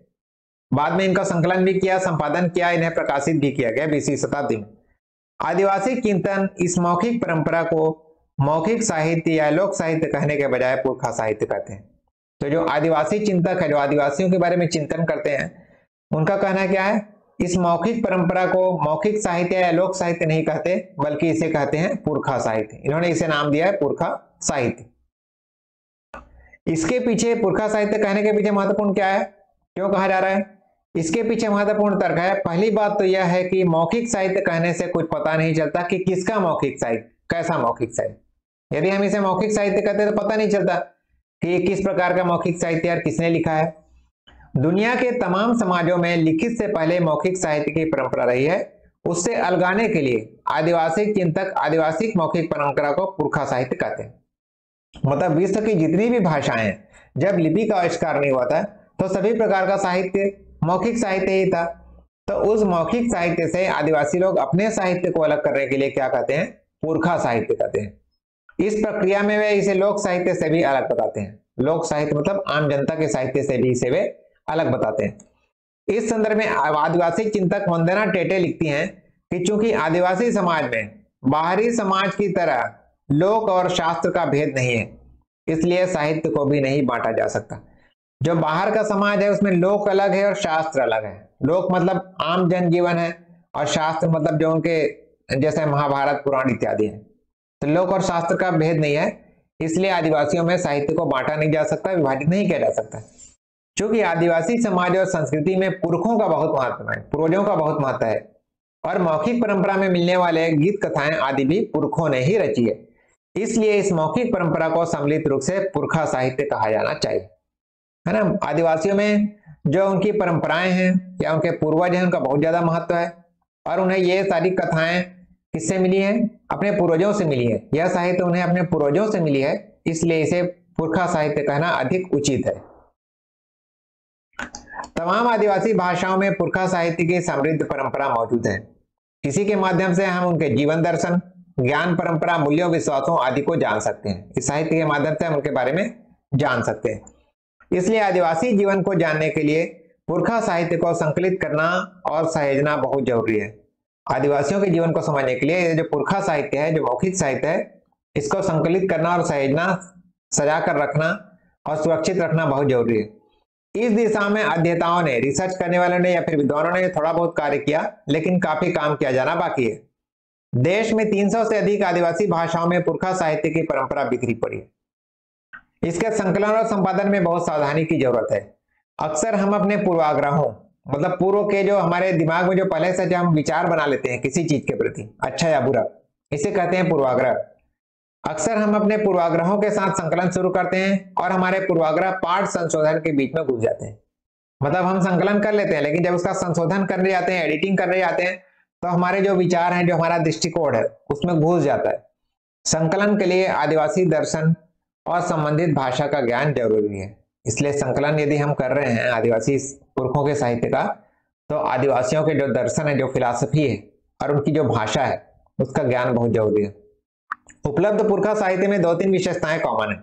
बाद में इनका संकलन भी किया, संपादन किया, इन्हें प्रकाशित भी किया गया बीसवीं शताब्दी में। आदिवासी चिंतन इस मौखिक परंपरा को मौखिक साहित्य या लोक साहित्य कहने के बजाय पुरखा साहित्य कहते हैं। तो जो आदिवासी चिंतक है, जो आदिवासियों के बारे में चिंतन करते हैं, उनका कहना क्या है? इस मौखिक परंपरा को मौखिक साहित्य या लोक साहित्य नहीं कहते, बल्कि इसे कहते हैं पुरखा साहित्य। इन्होंने इसे नाम दिया है पुरखा साहित्य। इसके पीछे पुरखा साहित्य कहने के पीछे महत्वपूर्ण क्या है? क्यों कहा जा रहा है? इसके पीछे महत्वपूर्ण तर्क है। पहली बात तो यह है कि मौखिक साहित्य कहने से कुछ पता नहीं चलता कि किसका मौखिक साहित्य, कैसा मौखिक साहित्य। यदि हम इसे मौखिक साहित्य कहते तो पता नहीं चलता। कि ये किस प्रकार का मौखिक साहित्य और किसने लिखा है? दुनिया के तमाम समाजों में लिखित से पहले मौखिक साहित्य की परंपरा रही है। उससे अलगाने के लिए आदिवासी चिंतक आदिवासी मौखिक परंपरा को पुरखा साहित्य कहते हैं। मतलब विश्व की जितनी भी भाषाएँ जब लिपि का आविष्कार नहीं हुआ था तो सभी प्रकार का साहित्य, मौखिक साहित्य ही था। तो उस मौखिक साहित्य से आदिवासी लोग अपने साहित्य को अलग करने के लिए क्या कहते हैं? पुरखा साहित्य कहते हैं। इस प्रक्रिया में वे इसे लोक साहित्य से भी अलग बताते हैं। लोक साहित्य मतलब आम जनता के साहित्य से भी इसे वे अलग बताते हैं। इस संदर्भ में आदिवासी चिंतक वंदना टेटे लिखती हैं कि चूँकि आदिवासी समाज में बाहरी समाज की तरह लोक और शास्त्र का भेद नहीं है, इसलिए साहित्य को भी नहीं बांटा जा सकता। जो बाहर का समाज है, उसमें लोक अलग है और शास्त्र अलग है। लोक मतलब आम जनजीवन है और शास्त्र मतलब जो उनके जैसे महाभारत पुराण इत्यादि है। तो लोक और शास्त्र का भेद नहीं है, इसलिए आदिवासियों में साहित्य को बांटा नहीं जा सकता, विभाजित नहीं किया जा सकता। क्योंकि आदिवासी समाज और संस्कृति में पुरखों का बहुत महत्व है पूर्वजों का बहुत महत्व है, और मौखिक परंपरा में मिलने वाले गीत कथाएँ आदि भी पुरखों ने ही रची है। इसलिए इस मौखिक परंपरा को सम्मिलित रूप से पुरखा साहित्य कहा जाना चाहिए। है ना? आदिवासियों में जो उनकी परंपराएँ हैं, या उनके पूर्वज हैं उनका बहुत ज़्यादा महत्व है, और उन्हें ये सारी कथाएँ किससे मिली है? अपने पूर्वजों से मिली है। यह साहित्य उन्हें अपने पूर्वजों से मिली है, इसलिए इसे पुरखा साहित्य कहना अधिक उचित है। तमाम आदिवासी भाषाओं में पुरखा साहित्य की समृद्ध परंपरा मौजूद है। इसी के माध्यम से हम उनके जीवन दर्शन, ज्ञान परंपरा, मूल्यों, विश्वासों आदि को जान सकते हैं। इस साहित्य के माध्यम से हम उनके बारे में जान सकते हैं। इसलिए आदिवासी जीवन को जानने के लिए पुरखा साहित्य को संकलित करना और सहेजना बहुत ज़रूरी है। आदिवासियों के जीवन को समझने के लिए जो पुरखा साहित्य है, जो मौखिक साहित्य है, इसको संकलित करना और सहेजना सजा कर रखना और सुरक्षित रखना बहुत ज़रूरी है। इस दिशा में अध्येताओं ने, रिसर्च करने वालों ने या फिर विद्वानों ने थोड़ा बहुत कार्य किया, लेकिन काफ़ी काम किया जाना बाकी है। देश में 300 से अधिक आदिवासी भाषाओं में पुरखा साहित्य की परंपरा बिखरी पड़ी। है इसके संकलन और संपादन में बहुत सावधानी की ज़रूरत है। अक्सर हम अपने पूर्वाग्रहों मतलब पूर्व के जो हमारे दिमाग में जो पहले से जो हम विचार बना लेते हैं किसी चीज़ के प्रति अच्छा या बुरा, इसे कहते हैं पूर्वाग्रह। अक्सर हम अपने पूर्वाग्रहों के साथ संकलन शुरू करते हैं और हमारे पूर्वाग्रह पाठ संशोधन के बीच में घुस जाते हैं। मतलब हम संकलन कर लेते हैं, लेकिन जब उसका संशोधन करने जाते हैं, एडिटिंग करने जाते हैं तो हमारे जो विचार हैं, जो हमारा दृष्टिकोण है, उसमें घुस जाता है। संकलन के लिए आदिवासी दर्शन और संबंधित भाषा का ज्ञान ज़रूरी है। इसलिए संकलन यदि हम कर रहे हैं आदिवासी पुरखों के साहित्य का तो आदिवासियों के जो दर्शन है, जो फिलासफी है, और उनकी जो भाषा है, उसका ज्ञान बहुत ज़रूरी है। उपलब्ध पुरखा साहित्य में दो तीन विशेषताएँ कॉमन है।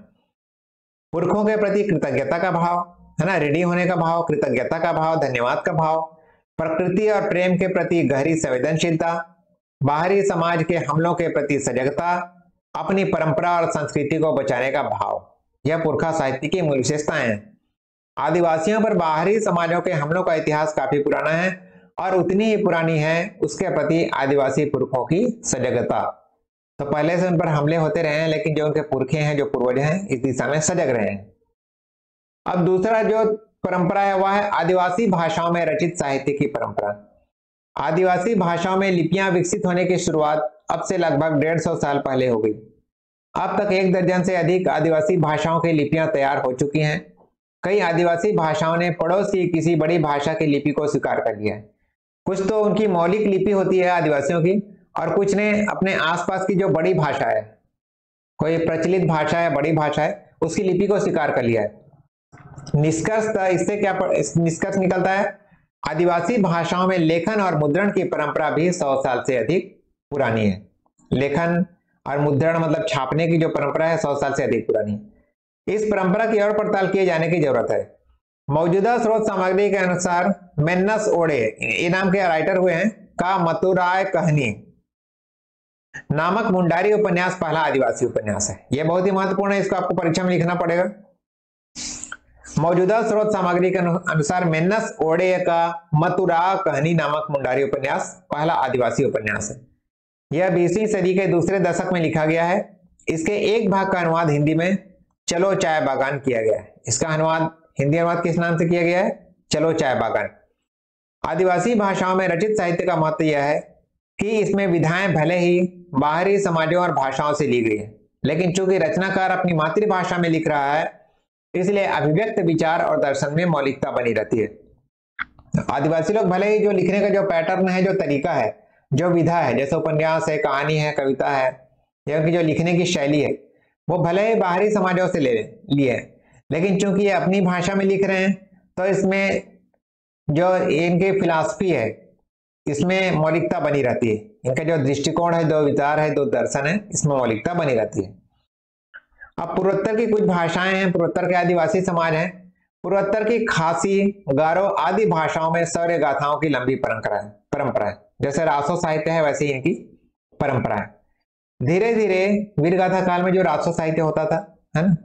पुरखों के प्रति कृतज्ञता का भाव, है ना? रेडी होने का भाव, कृतज्ञता का भाव, धन्यवाद का भाव, प्रकृति और प्रेम के प्रति गहरी संवेदनशीलता, बाहरी समाज के हमलों के प्रति सजगता, अपनी परंपरा और संस्कृति को बचाने का भाव। यह पुरखा साहित्य की मूल विशेषताएँ हैं। आदिवासियों पर बाहरी समाजों के हमलों का इतिहास काफ़ी पुराना है और उतनी ही पुरानी है उसके प्रति आदिवासी पुरखों की सजगता। तो पहले से उन पर हमले होते रहे हैं, लेकिन जो उनके पुरखे हैं, जो पूर्वज हैं, इस दिशा में सजग रहे हैं। अब दूसरा जो परंपरा है, वह है आदिवासी भाषाओं में रचित साहित्य की परंपरा। आदिवासी भाषाओं में लिपियाँ विकसित होने की शुरुआत अब से लगभग डेढ़ सौ साल पहले हो गई। अब तक एक दर्जन से अधिक आदिवासी भाषाओं की लिपियाँ तैयार हो चुकी हैं। कई आदिवासी भाषाओं ने पड़ोस की किसी बड़ी भाषा की लिपि को स्वीकार कर लिया है। कुछ तो उनकी मौलिक लिपि होती है आदिवासियों की, और कुछ ने अपने आसपास की जो बड़ी भाषा है, कोई प्रचलित भाषा है बड़ी भाषा है, उसकी लिपि को स्वीकार कर लिया है। निष्कर्ष इससे क्या निष्कर्ष निकलता है? आदिवासी भाषाओं में लेखन और मुद्रण की परंपरा भी सौ साल से अधिक पुरानी है। लेखन और मुद्रण मतलब छापने की जो परंपरा है, सौ साल से अधिक पुरानी। इस परंपरा की और पड़ताल किए जाने की ज़रूरत है। मौजूदा स्रोत सामग्री के अनुसार मेन्नस ओडे ये नाम के राइटर हुए हैं, का मतुराय कहनी। नामक मुंडारी उपन्यास पहला आदिवासी उपन्यास है। यह बहुत ही महत्वपूर्ण है, इसको आपको परीक्षा में लिखना पड़ेगा। मौजूदा स्रोत सामग्री के अनुसार मेन्नस ओडे का मतुरा कहनी नामक मुंडारी उपन्यास पहला आदिवासी उपन्यास है। यह बीसवीं सदी के दूसरे दशक में लिखा गया है। इसके एक भाग का अनुवाद हिंदी में चलो चाय बागान किया गया है। इसका अनुवाद हिंदी अनुवाद किस नाम से किया गया है? चलो चाय बागान। आदिवासी भाषाओं में रचित साहित्य का महत्व यह है कि इसमें विधाएँ भले ही बाहरी समाजों और भाषाओं से ली गई है, लेकिन चूँकि रचनाकार अपनी मातृभाषा में लिख रहा है, इसलिए अभिव्यक्त विचार और दर्शन में मौलिकता बनी रहती है। आदिवासी लोग भले ही जो लिखने का जो पैटर्न है, जो तरीका है जो विधा है, जैसे उपन्यास है, कहानी है, कविता है, या उनकी जो लिखने की शैली है, वो भले ही बाहरी समाजों से ले लिए लेकिन चूँकि ये अपनी भाषा में लिख रहे हैं तो इसमें जो इनकी फिलासफी है, इसमें मौलिकता बनी रहती है। इनका जो दृष्टिकोण है, दो विचार है, दो दर्शन है, इसमें मौलिकता बनी रहती है। अब पूर्वोत्तर की कुछ भाषाएँ हैं, पूर्वोत्तर के आदिवासी समाज हैं पूर्वोत्तर की खासी, गारो आदि भाषाओं में सौर्य गाथाओं की लंबी परंपरा है परंपरा है। जैसे रासो साहित्य है, वैसे ही इनकी परंपरा है। धीरे धीरे वीर गाथा काल में जो रासो साहित्य होता था, है ना,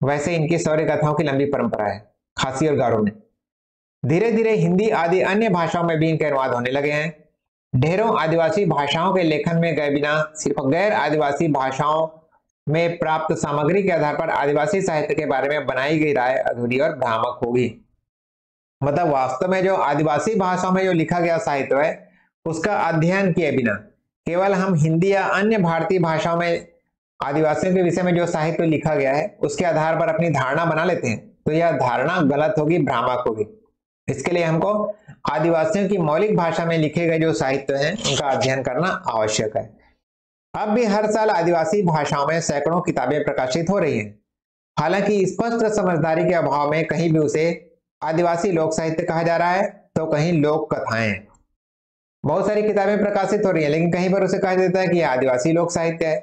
वैसे इनकी सौर्य गाथाओं की लंबी परंपरा है, खासी और गारो में। धीरे धीरे हिंदी आदि अन्य भाषाओं में भी इनके अनुवाद होने लगे हैं। ढेरों आदिवासी भाषाओं के लेखन में गए बिना सिर्फ़ गैर आदिवासी भाषाओं में प्राप्त सामग्री के आधार पर आदिवासी साहित्य के बारे में बनाई गई राय अधूरी और भ्रामक होगी। मतलब वास्तव में जो आदिवासी भाषाओं में जो लिखा गया साहित्य है, उसका अध्ययन किए बिना केवल हम हिंदी या अन्य भारतीय भाषाओं में आदिवासियों के विषय में जो साहित्य लिखा गया है, उसके आधार पर अपनी धारणा बना लेते हैं तो यह धारणा गलत होगी, भ्रामक होगी। इसके लिए हमको आदिवासियों की मौलिक भाषा में लिखे गए जो साहित्य हैं, उनका अध्ययन करना आवश्यक है। अब भी हर साल आदिवासी भाषाओं में सैकड़ों किताबें प्रकाशित हो रही हैं। हालाँकि स्पष्ट समझदारी के अभाव में कहीं भी उसे आदिवासी लोक साहित्य कहा जा रहा है तो कहीं लोक कथाएँ। बहुत सारी किताबें प्रकाशित हो रही हैं, लेकिन कहीं पर उसे कहा जाता है कि आदिवासी लोक साहित्य है।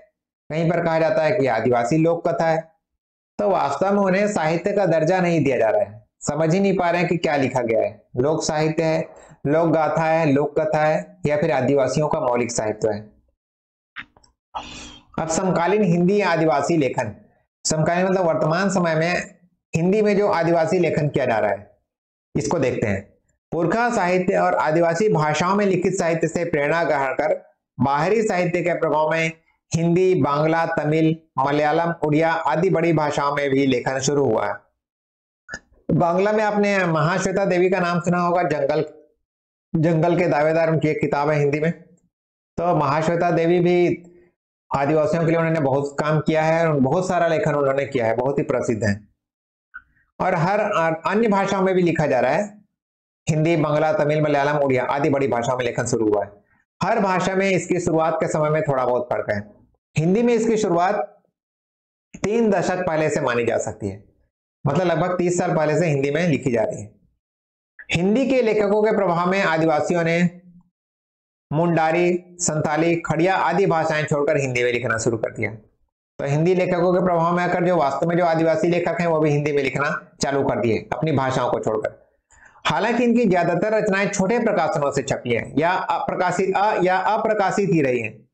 कहीं पर कहा जाता है कि आदिवासी लोक कथा है। तो वास्तव में उन्हें साहित्य का दर्जा नहीं दिया जा रहा है। समझ ही नहीं पा रहे हैं कि क्या लिखा गया है। लोक साहित्य है, लोक गाथा है, लोक कथा है, या फिर आदिवासियों का मौलिक साहित्य है। अब समकालीन हिंदी आदिवासी लेखन। समकालीन मतलब वर्तमान समय में हिंदी में जो आदिवासी लेखन किया जा रहा है, इसको देखते हैं। पुरखा साहित्य और आदिवासी भाषाओं में लिखित साहित्य से प्रेरणा ग्रहण कर बाहरी साहित्य के प्रभाव में हिंदी, बांग्ला, तमिल, मलयालम, उड़िया आदि बड़ी भाषाओं में भी लेखन शुरू हुआ है। बांग्ला में आपने महाश्वेता देवी का नाम सुना होगा, जंगल जंगल के दावेदार, उनकी एक किताब है हिंदी में। तो महाश्वेता देवी भी आदिवासियों के लिए उन्होंने बहुत काम किया है और बहुत सारा लेखन उन्होंने किया है, बहुत ही प्रसिद्ध है। और हर अन्य भाषाओं में भी लिखा जा रहा है। हिंदी, बंगला, तमिल, मलयालम, उड़िया आदि बड़ी भाषाओं में लेखन शुरू हुआ है। हर भाषा में इसकी शुरुआत के समय में थोड़ा बहुत फ़र्क है। हिंदी में इसकी शुरुआत तीन दशक पहले से मानी जा सकती है। मतलब लगभग तीस साल पहले से हिंदी में लिखी जा रही है। हिंदी के लेखकों के प्रभाव में आदिवासियों ने मुंडारी संताली खड़िया आदि भाषाएँ छोड़कर हिंदी में लिखना शुरू कर दिया। तो हिंदी लेखकों के प्रभाव में आकर जो वास्तव में जो आदिवासी लेखक हैं, वो भी हिंदी में लिखना चालू कर दिए, अपनी भाषाओं को छोड़कर। हालाँकि इनकी ज़्यादातर रचनाएँ छोटे प्रकाशनों से छपी हैं, या अप्रकाशित, अ, या अप्रकाशित ही रही हैं।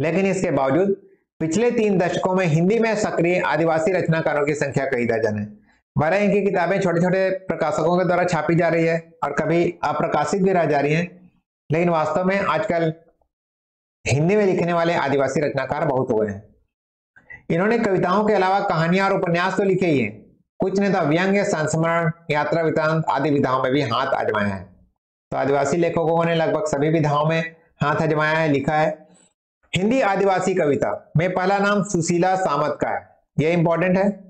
लेकिन इसके बावजूद, पिछले तीन दशकों में हिंदी में सक्रिय आदिवासी रचनाकारों की संख्या कई दर्जन है। बारह इनकी किताबें छोटे छोटे प्रकाशकों के द्वारा छापी जा रही है और कभी अप्रकाशित भी रह जा रही है। लेकिन वास्तव में आजकल हिंदी में लिखने वाले आदिवासी रचनाकार बहुत हुए हैं। इन्होंने कविताओं के अलावा कहानियाँ और उपन्यास तो लिखे ही हैं। कुछ ने तो व्यंग्य संस्मरण, यात्रा वृतांत आदि विधाओं में भी हाथ आजमाया है। तो आदिवासी लेखकों ने लगभग सभी विधाओं में हाथ आजमाया है, लिखा है। हिंदी आदिवासी कविता में पहला नाम सुशीला सामत का है। यह इंपॉर्टेंट है।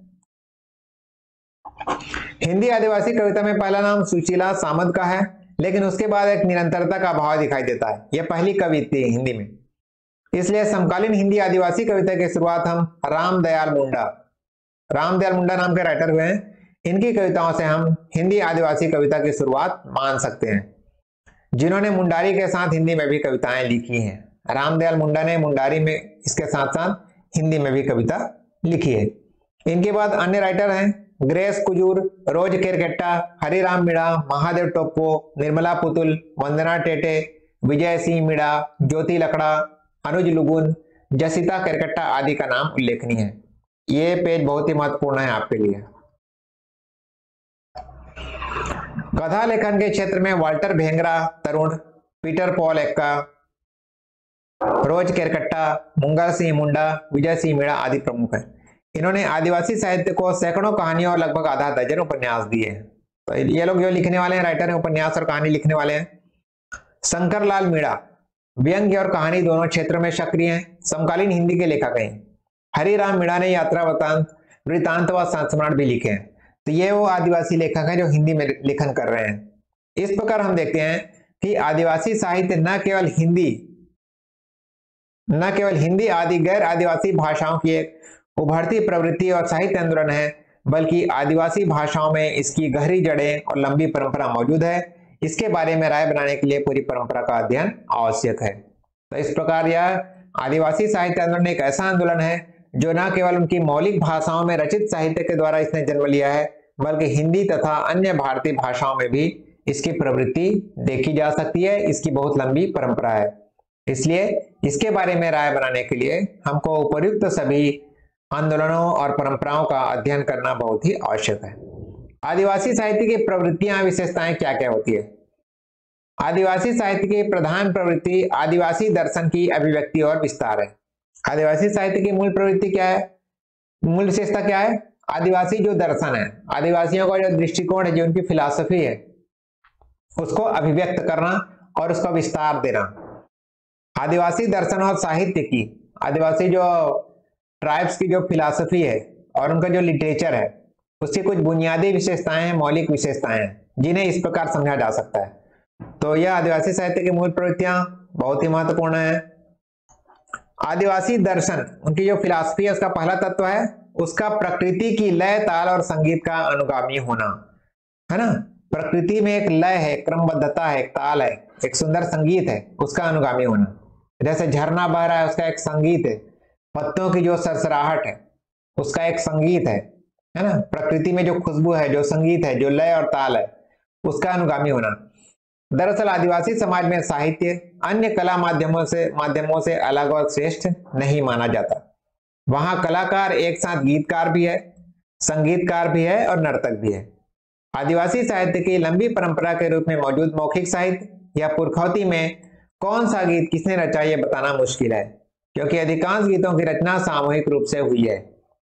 हिंदी आदिवासी कविता में पहला नाम सुशीला सामत का है। लेकिन उसके बाद एक निरंतरता का अभाव दिखाई देता है। यह पहली कवि थी हिंदी में। इसलिए समकालीन हिंदी आदिवासी कविता की शुरुआत हम राम दयाल मुंडा राम दयाल मुंडा नाम के राइटर हुए हैं। इनकी कविताओं से हम हिंदी आदिवासी कविता की शुरुआत मान सकते हैं। जिन्होंने मुंडारी के साथ हिंदी में भी कविताएँ लिखी हैं। रामदयाल मुंडा ने मुंडारी में इसके साथ साथ हिंदी में भी कविता लिखी है। इनके बाद अन्य राइटर हैं। ग्रेस कुजूर, रोज केरकेट्टा, हरिराम मीणा, महादेव टोप्पो, निर्मला पुतुल, वंदना टेटे विजय सिंह मीणा, ज्योति लकड़ा, अनुज लुगुन, जसिता केरकट्टा आदि का नाम उल्लेखनीय है। ये पेज बहुत ही महत्वपूर्ण है आपके लिए। कथा लेखन के क्षेत्र में वाल्टर भेंगरा, तरुण, पीटर पॉल एक्का, रोज केरकट्टा मुंगा सिंह मुंडा विजय सिंह मीणा आदि प्रमुख है। इन्होंने आदिवासी साहित्य को सैकड़ों कहानियों और लगभग आधा दर्जन उपन्यास दिए तो ये लोग जो लिखने वाले हैं राइटर हैं, उपन्यास और कहानी लिखने वाले हैं। शंकर मीणा, व्यंग्य और कहानी दोनों क्षेत्रों में सक्रिय हैं, समकालीन हिंदी के लेखक हैं। हरिराम मीणा ने यात्रा वृतांत वृतांत व संस्मरण भी लिखे हैं। तो ये वो आदिवासी लेखक हैं जो हिंदी में लेखन कर रहे हैं। इस प्रकार हम देखते हैं कि आदिवासी साहित्य न केवल हिंदी, न केवल हिंदी आदि गैर आदिवासी भाषाओं की एक उभरती प्रवृत्ति और साहित्य आंदोलन है, बल्कि आदिवासी भाषाओं में इसकी गहरी जड़ें और लंबी परंपरा मौजूद है। इसके बारे में राय बनाने के लिए पूरी परंपरा का अध्ययन आवश्यक है। तो इस प्रकार यह आदिवासी साहित्य आंदोलन एक ऐसा आंदोलन है, जो न केवल उनकी मौलिक भाषाओं में रचित साहित्य के द्वारा इसने जन्म लिया है, बल्कि हिंदी तथा अन्य भारतीय भाषाओं में भी इसकी प्रवृत्ति देखी जा सकती है, इसकी बहुत लंबी परंपरा है। इसलिए इसके बारे में राय बनाने के लिए हमको उपयुक्त सभी आंदोलनों और परंपराओं का अध्ययन करना बहुत ही आवश्यक है। आदिवासी साहित्य की प्रवृत्तियाँ, विशेषताएँ क्या क्या होती है? आदिवासी साहित्य की प्रधान प्रवृत्ति आदिवासी दर्शन की अभिव्यक्ति और विस्तार है। आदिवासी साहित्य की मूल प्रवृत्ति क्या है? मूल विशेषता क्या है? आदिवासी जो दर्शन है। आदिवासियों का जो दृष्टिकोण है, जो उनकी फिलॉसफी है, उसको अभिव्यक्त करना और उसका विस्तार देना। आदिवासी दर्शन और साहित्य की, आदिवासी जो ट्राइब्स की जो फिलासफी है और उनका जो लिटरेचर है उसकी कुछ बुनियादी विशेषताएँ हैं, मौलिक विशेषताएँ हैं, जिन्हें इस प्रकार समझा जा सकता है। तो यह आदिवासी साहित्य की मूल प्रवृत्तियाँ बहुत ही महत्वपूर्ण है। आदिवासी दर्शन, उनकी जो फिलासफी है, उसका पहला तत्व है, उसका प्रकृति की लय, ताल और संगीत का अनुगामी होना। है ना? प्रकृति में एक लय है क्रमबद्धता है, एक ताल है, एक सुंदर संगीत है, उसका अनुगामी होना। जैसे झरना बह रहा है, उसका एक संगीत है पत्तों की जो सरसराहट है, उसका एक संगीत है है ना? प्रकृति में जो खुशबू है, जो संगीत है, जो लय और ताल है, उसका अनुगामी होना। दरअसल आदिवासी समाज में साहित्य अन्य कला माध्यमों से माध्यमों से अलग और श्रेष्ठ नहीं माना जाता। वहाँ कलाकार एक साथ गीतकार भी है, संगीतकार भी है और नर्तक भी है। आदिवासी साहित्य की लंबी परंपरा के रूप में मौजूद मौखिक साहित्य या पुरखौती में कौन सा गीत किसने रचा यह बताना मुश्किल है। क्योंकि अधिकांश गीतों की रचना सामूहिक रूप से हुई है।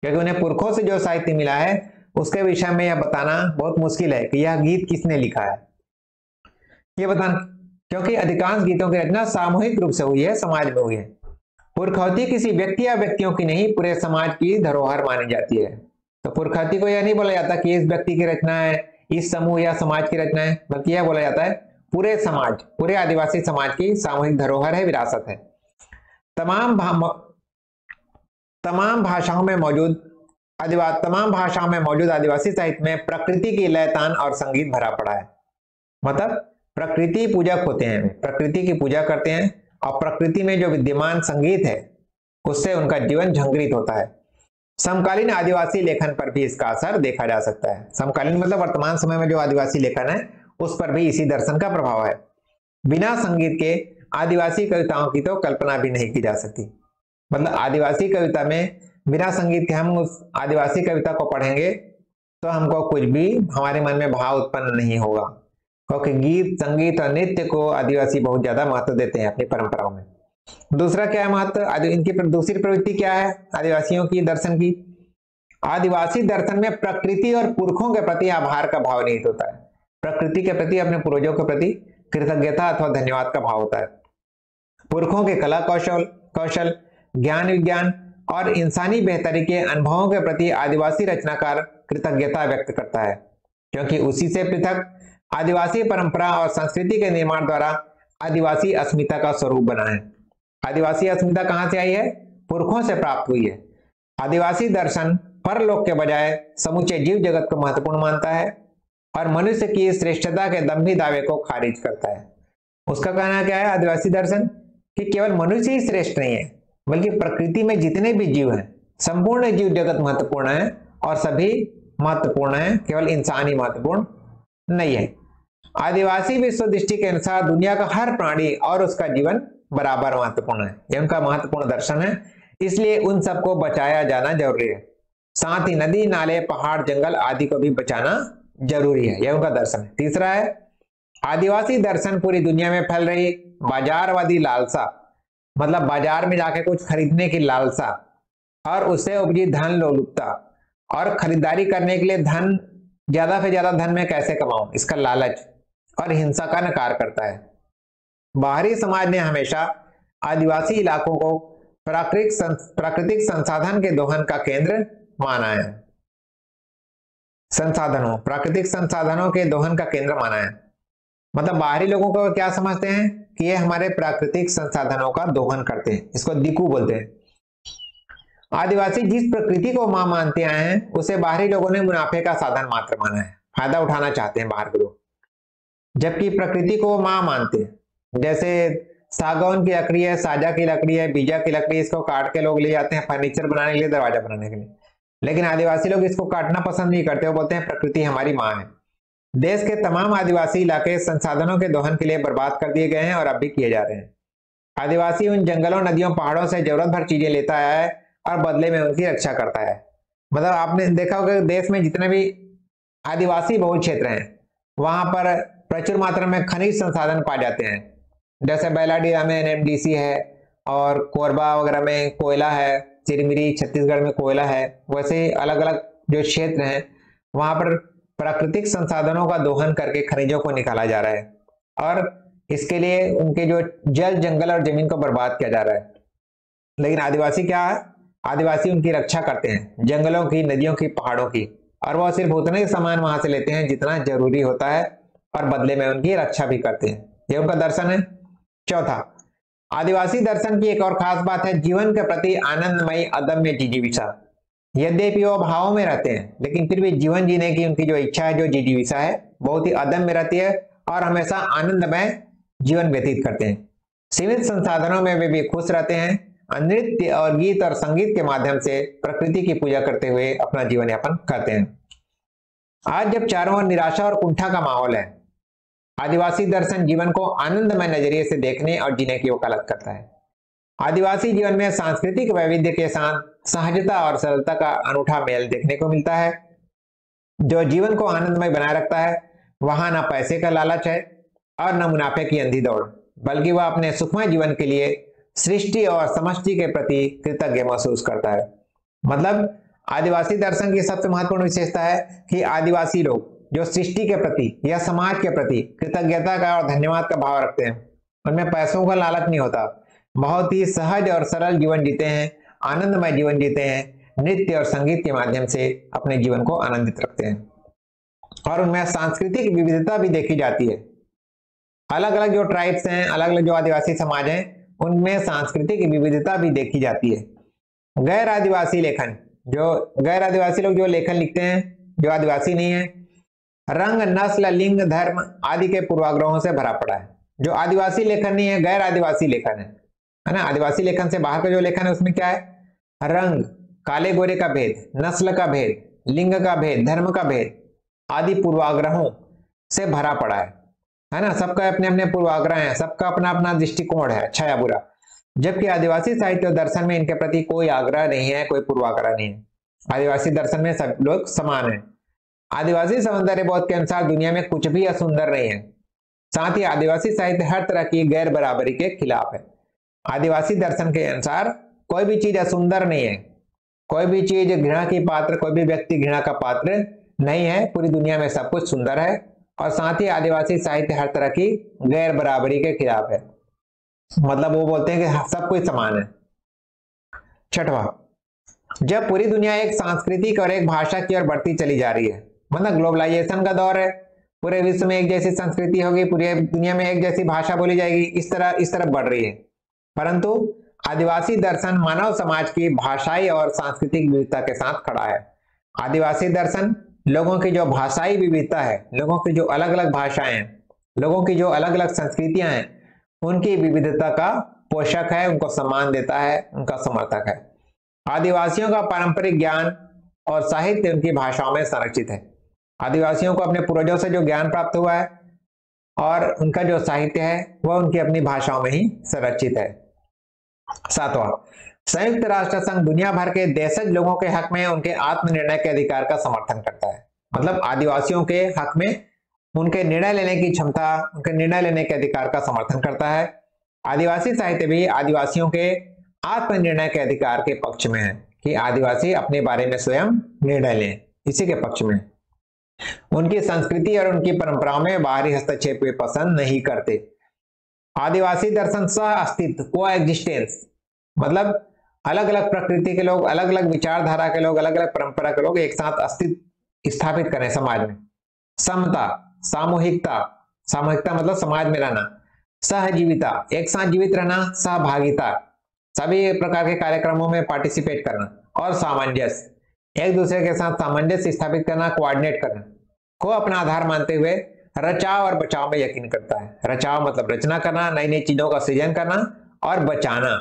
क्योंकि उन्हें पुरखों से जो साहित्य मिला है, उसके विषय में यह बताना बहुत मुश्किल है कि यह गीत किसने लिखा है। ये बताना, क्योंकि अधिकांश गीतों की रचना सामूहिक रूप से हुई है, समाज में हुई है। पुरखौती किसी व्यक्ति या व्यक्तियों की नहीं, पूरे समाज की धरोहर मानी जाती है। तो पुरखौती को यह नहीं बोला जाता कि इस व्यक्ति की रचना है, इस समूह या समाज की रचना है, बल्कि यह बोला जाता है, पूरे समाज, पूरे आदिवासी समाज की सामूहिक धरोहर है, विरासत है। तमाम तमाम भाषाओं में मौजूद आदिवासी तमाम भाषाओं में मौजूद आदिवासी साहित्य में प्रकृति की लयतान और संगीत भरा पड़ा है। मतलब प्रकृति पूजक होते हैं, प्रकृति की पूजा करते हैं और प्रकृति में जो विद्यमान संगीत है, उससे उनका जीवन झंकृत होता है। समकालीन आदिवासी लेखन पर भी इसका असर देखा जा सकता है। समकालीन मतलब वर्तमान समय में जो आदिवासी लेखन है, उस पर भी इसी दर्शन का प्रभाव है। बिना संगीत के आदिवासी कविताओं की तो कल्पना भी नहीं की जा सकती। मतलब आदिवासी कविता में बिना संगीत के हम उस आदिवासी कविता को पढ़ेंगे तो हमको कुछ भी हमारे मन में भाव उत्पन्न नहीं होगा। क्योंकि गीत, संगीत और नृत्य को आदिवासी बहुत ज़्यादा महत्व देते हैं अपनी परंपराओं में। दूसरा क्या है महत्व? इनकी दूसरी प्रवृत्ति क्या है आदिवासियों की दर्शन की? आदिवासी दर्शन में प्रकृति और पुरखों के प्रति आभार का भाव निहित होता है। प्रकृति के प्रति, अपने पूर्वजों के प्रति कृतज्ञता अथवा धन्यवाद का भाव होता है। पुरखों के कला कौशल कौशल, ज्ञान विज्ञान और इंसानी बेहतरी के अनुभवों के प्रति आदिवासी रचनाकार कृतज्ञता व्यक्त करता है, क्योंकि उसी से पृथक आदिवासी परंपरा और संस्कृति के निर्माण द्वारा आदिवासी अस्मिता का स्वरूप बना है। आदिवासी अस्मिता कहाँ से आई है? पुरखों से प्राप्त हुई है। आदिवासी दर्शन परलोक के बजाय समूचे जीव जगत को महत्वपूर्ण मानता है और मनुष्य की श्रेष्ठता के दम्भी दावे को खारिज करता है। उसका कहना क्या है? आदिवासी दर्शन कि केवल मनुष्य ही श्रेष्ठ नहीं है, बल्कि प्रकृति में जितने भी जीव हैं, संपूर्ण जीव जगत महत्वपूर्ण है और सभी महत्वपूर्ण है, केवल इंसान ही महत्वपूर्ण नहीं है। आदिवासी विश्व दृष्टि के अनुसार दुनिया का हर प्राणी और उसका जीवन बराबर महत्वपूर्ण है। यह उनका महत्वपूर्ण दर्शन है, इसलिए उन सबको बचाया जाना ज़रूरी है। साथ ही नदी, नाले, पहाड़, जंगल आदि को भी बचाना ज़रूरी है, यह उनका दर्शन है। तीसरा है, आदिवासी दर्शन पूरी दुनिया में फैल रही बाजारवादी लालसा मतलब बाज़ार में जाके कुछ खरीदने की लालसा, और उससे उपजी धन लोलुपता, और खरीदारी करने के लिए धन, ज़्यादा से ज़्यादा धन में कैसे कमाऊं? इसका लालच और हिंसा का नकार करता है। बाहरी समाज ने हमेशा आदिवासी इलाकों को प्राकृतिक प्राकृतिक संसाधन के दोहन का केंद्र माना है। संसाधनों, प्राकृतिक संसाधनों के दोहन का केंद्र माना है। मतलब बाहरी लोगों को क्या समझते हैं? कि ये हमारे प्राकृतिक संसाधनों का दोहन करते हैं। इसको दिकू बोलते हैं। आदिवासी जिस प्रकृति को माँ मानते आए हैं, उसे बाहरी लोगों ने मुनाफे का साधन मात्र माना है। फ़ायदा उठाना चाहते हैं बाहर के लोग। जबकि प्रकृति को माँ मानते हैं। जैसे सागौन की लकड़ी है, साजा की लकड़ी है, बीजा की लकड़ी इसको काट के लोग ले जाते हैं फर्नीचर बनाने के लिए, दरवाज़ा बनाने के लिए। लेकिन आदिवासी लोग इसको काटना पसंद नहीं करते, वो बोलते हैं, प्रकृति हमारी माँ है। देश के तमाम आदिवासी इलाके संसाधनों के दोहन के लिए बर्बाद कर दिए गए हैं और अब भी किए जा रहे हैं। आदिवासी उन जंगलों, नदियों, पहाड़ों से ज़रूरत भर चीज़ें लेता है और बदले में उनकी रक्षा करता है। मतलब आपने देखा होगा देश में जितने भी आदिवासी बहुल क्षेत्र हैं, वहाँ पर प्रचुर मात्रा में खनिज संसाधन पाए जाते हैं। जैसे बैलाडीरा में एनएमडीसी है और कोरबा वगैरह में कोयला है, चिरमिरी छत्तीसगढ़ में कोयला है, वैसे अलग अलग जो क्षेत्र हैं, वहाँ पर प्राकृतिक संसाधनों का दोहन करके खनिजों को निकाला जा रहा है और इसके लिए उनके जो जल, जंगल और ज़मीन को बर्बाद किया जा रहा है। लेकिन आदिवासी क्या है? आदिवासी उनकी रक्षा करते हैं, जंगलों की, नदियों की, पहाड़ों की, और वह सिर्फ़ उतना ही सामान वहाँ से लेते हैं जितना ज़रूरी होता है और बदले में उनकी रक्षा भी करते हैं। ये उनका दर्शन है। चौथा, आदिवासी दर्शन की एक और खास बात है, जीवन के प्रति आनंदमयी, अदम्य जिजीविषा यद्यपि वो भावों में रहते हैं, लेकिन फिर भी जीवन जीने की उनकी जो इच्छा है, जो जिजीविषा है, बहुत ही अदम्य रहती है और हमेशा आनंदमय जीवन व्यतीत करते हैं। सीमित संसाधनों में वे भी खुश रहते हैं। नृत्य और गीत और संगीत के माध्यम से प्रकृति की पूजा करते हुए अपना जीवन यापन करते हैं। आज जब चारों ओर निराशा और कुंठा का माहौल है, आदिवासी दर्शन जीवन को आनंदमय नज़रिए से देखने और जीने की वकालत करता है। आदिवासी जीवन में सांस्कृतिक वैविध्य के साथ सहजता और सरलता का अनूठा मेल देखने को मिलता है। जो जीवन को आनंदमय बनाए रखता है, वहाँ ना पैसे का लालच है और न मुनाफे की अंधी दौड़, बल्कि वह अपने सुखमय जीवन के लिए सृष्टि और समष्टि के प्रति कृतज्ञ महसूस करता है। मतलब आदिवासी दर्शन की सबसे महत्वपूर्ण विशेषता है कि आदिवासी लोग जो सृष्टि के प्रति या समाज के प्रति कृतज्ञता का और धन्यवाद का भाव रखते हैं, उनमें पैसों का लालच नहीं होता। बहुत ही सहज और सरल जीवन जीते हैं, आनंदमय जीवन जीते हैं, नृत्य और संगीत के माध्यम से अपने जीवन को आनंदित रखते हैं। और उनमें सांस्कृतिक विविधता भी देखी जाती है। अलग अलग जो ट्राइब्स हैं अलग अलग जो आदिवासी समाज हैं, उनमें सांस्कृतिक विविधता भी देखी जाती है। गैर आदिवासी लेखन, जो गैर आदिवासी लोग जो लेखन लिखते हैं, जो आदिवासी नहीं है, रंग, नस्ल, लिंग, धर्म आदि के पूर्वाग्रहों से भरा पड़ा है। जो आदिवासी लेखन नहीं है, गैर आदिवासी लेखन है। है ना? आदिवासी लेखन से बाहर का जो लेखन है, उसमें क्या है? रंग, काले गोरे का भेद, नस्ल का भेद, लिंग का भेद, धर्म का भेद, आदि पूर्वाग्रहों से भरा पड़ा है। है ना? सबका अपने अपने पूर्वाग्रह है, सबका अपना अपना दृष्टिकोण है अच्छा या बुरा। जबकि आदिवासी साहित्य और दर्शन में इनके प्रति कोई आग्रह नहीं है, कोई पूर्वाग्रह नहीं है। आदिवासी दर्शन में सब लोग समान है। आदिवासी सौंदर्य बोध के अनुसार दुनिया में कुछ भी असुंदर नहीं है। साथ ही आदिवासी साहित्य हर तरह की गैर बराबरी के खिलाफ है। आदिवासी दर्शन के अनुसार कोई भी चीज़ असुंदर नहीं है। कोई भी चीज़ घृणा की पात्र, कोई भी व्यक्ति घृणा का पात्र नहीं है। पूरी दुनिया में सब कुछ सुंदर है और साथ ही आदिवासी साहित्य हर तरह की गैर बराबरी के खिलाफ है। मतलब वो बोलते हैं कि सब कुछ समान है। छठवा, जब पूरी दुनिया एक सांस्कृतिक और एक भाषा की ओर बढ़ती चली जा रही है मतलब ग्लोबलाइजेशन का दौर है, पूरे विश्व में एक जैसी संस्कृति होगी, पूरी दुनिया में एक जैसी भाषा बोली जाएगी, इस तरह, इस तरफ़ बढ़ रही है। परंतु आदिवासी दर्शन मानव समाज की भाषाई और सांस्कृतिक विविधता के साथ खड़ा है। आदिवासी दर्शन लोगों की जो भाषाई विविधता है, लोगों की जो अलग अलग भाषाएँ हैं, लोगों की जो अलग अलग संस्कृतियाँ हैं, उनकी विविधता का पोषक है, उनको सम्मान देता है, उनका समर्थक है। आदिवासियों का पारंपरिक ज्ञान और साहित्य उनकी भाषाओं में संरक्षित है। आदिवासियों को अपने पूर्वजों से जो ज्ञान प्राप्त हुआ है और उनका जो साहित्य है, वह उनकी अपनी भाषाओं में ही संरक्षित है। सातवां। संयुक्त राष्ट्र संघ दुनिया भर के देशज लोगों के हक में उनके आत्मनिर्णय के अधिकार का समर्थन करता है। मतलब आदिवासियों के हक में उनके निर्णय लेने की क्षमता, उनके निर्णय लेने के अधिकार का समर्थन करता है। आदिवासी साहित्य भी आदिवासियों के आत्मनिर्णय के अधिकार के पक्ष में है कि आदिवासी अपने बारे में स्वयं निर्णय लें, इसी के पक्ष में। उनकी संस्कृति और उनकी परंपराओं में बाहरी हस्तक्षेप पसंद नहीं करते। आदिवासी दर्शन सह अस्तित्व को एग्जिस्टेंस मतलब अलग अलग प्रकृति के लोग अलग अलग विचारधारा के लोग अलग अलग परंपरा के लोग एक साथ अस्तित्व स्थापित करें समाज में। समता, सामूहिकता सामूहिकता मतलब समाज में रहना। सहजीविता, एक साथ जीवित रहना, सहभागिता। सभी प्रकार के कार्यक्रमों में पार्टिसिपेट करना। और सामंजस्य, एक दूसरे के साथ सामंजस्य स्थापित करना कोऑर्डिनेट करना। को अपना आधार मानते हुए रचाव और बचाव में यकीन करता है। रचाव मतलब रचना करना नई नई चीज़ों का सृजन करना और बचाना।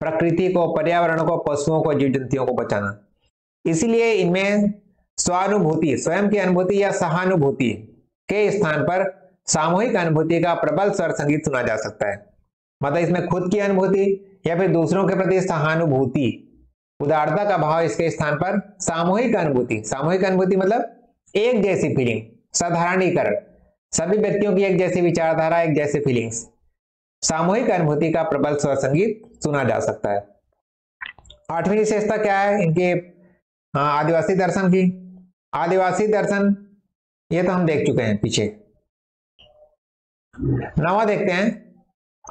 प्रकृति को, पर्यावरण को, पशुओं को जीव जंतुओं को बचाना। इसलिए इनमें स्वानुभूति, स्वयं की अनुभूति या सहानुभूति के स्थान पर सामूहिक अनुभूति का प्रबल स्वर संगीत सुना जा सकता है। मतलब इसमें खुद की अनुभूति या फिर दूसरों के प्रति सहानुभूति। उदारता का भाव इसके स्थान पर सामूहिक अनुभूति। सामूहिक अनुभूति मतलब एक जैसी फीलिंग साधारणीकरण। सभी व्यक्तियों की एक जैसी विचारधारा, एक जैसी फीलिंग्स सामूहिक अनुभूति का प्रबल स्वर संगीत सुना जा सकता है। आठवीं विशेषता क्या है? इनके आदिवासी दर्शन की। आदिवासी दर्शन, ये तो हम देख चुके हैं पीछे। नवा देखते हैं।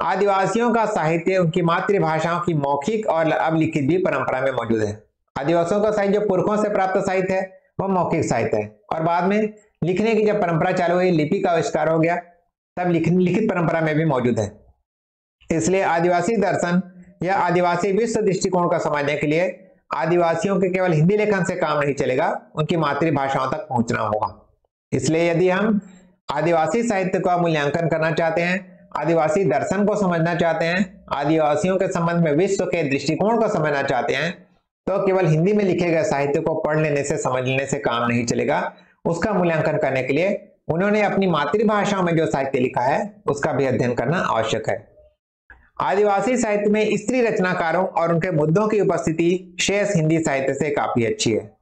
आदिवासियों का साहित्य, उनकी मातृभाषाओं की मौखिक और अब लिखित भी परंपरा में मौजूद है। आदिवासियों का साहित्य जो पुरखों से प्राप्त साहित्य है वह मौखिक साहित्य है। और बाद में लिखने की जब परंपरा चालू हुई, लिपि का आविष्कार हो गया, तब लिखित परंपरा में भी मौजूद है। इसलिए आदिवासी दर्शन या आदिवासी विश्व दृष्टिकोण का समझने के लिए आदिवासियों के केवल हिंदी लेखन से काम नहीं चलेगा, उनकी मातृभाषाओं तक पहुँचना होगा। इसलिए यदि हम आदिवासी साहित्य का मूल्यांकन करना चाहते हैं, आदिवासी दर्शन को समझना चाहते हैं, आदिवासियों के संबंध में विश्व के दृष्टिकोण को समझना चाहते हैं तो केवल हिंदी में लिखे गए साहित्य को पढ़ लेने से, समझ लेने से काम नहीं चलेगा। उसका मूल्यांकन करने के लिए उन्होंने अपनी मातृभाषा में जो साहित्य लिखा है, उसका भी अध्ययन करना आवश्यक है। आदिवासी साहित्य में स्त्री रचनाकारों और उनके मुद्दों की उपस्थिति शेष हिंदी साहित्य से काफ़ी अच्छी है।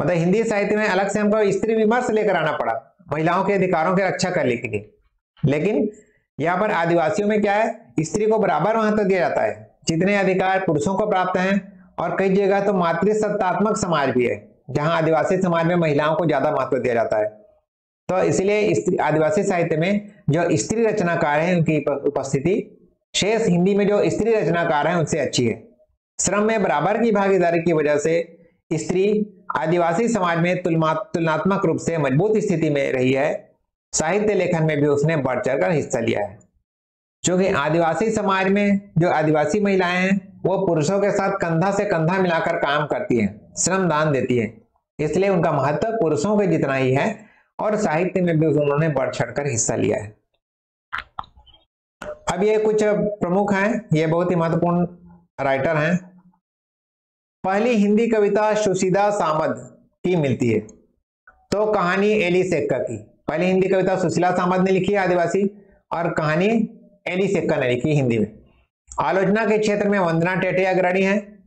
मतलब हिंदी साहित्य में अलग से हमको स्त्री विमर्श लेकर आना पड़ा, महिलाओं के अधिकारों की रक्षा करने के लिए। लेकिन यहाँ पर आदिवासियों में क्या है, स्त्री को बराबर महत्व दिया जाता है। जितने अधिकार पुरुषों को प्राप्त हैं और कई जगह तो मातृसत्तात्मक समाज भी है। जहाँ आदिवासी समाज में महिलाओं को ज़्यादा महत्व दिया जाता है। तो इसलिए आदिवासी साहित्य में जो स्त्री रचनाकार है, उनकी उपस्थिति शेष हिंदी में जो स्त्री रचनाकार है, उनसे अच्छी है। श्रम में बराबर की भागीदारी की वजह से स्त्री आदिवासी समाज में तुलनात्मक रूप से मज़बूत स्थिति में रही है। साहित्य लेखन में भी उसने बढ़ चढ़ कर हिस्सा लिया है। क्योंकि आदिवासी समाज में जो आदिवासी महिलाएँ हैं, वो पुरुषों के साथ कंधा से कंधा मिलाकर काम करती हैं श्रम दान देती है। इसलिए उनका महत्व पुरुषों के जितना ही है और साहित्य में भी उन्होंने बढ़ चढ़कर हिस्सा लिया है। अब ये कुछ प्रमुख हैं, ये बहुत ही महत्वपूर्ण राइटर हैं। पहली हिंदी कविता सुशीदा सामद की मिलती है। तो कहानी एली सेक्का की। पहली हिंदी कविता सुशीला सामद ने लिखी है, आदिवासी, और कहानी एली सेक्का ने लिखी हिंदी में। आलोचना के क्षेत्र में वंदना टेटे अग्रणी है।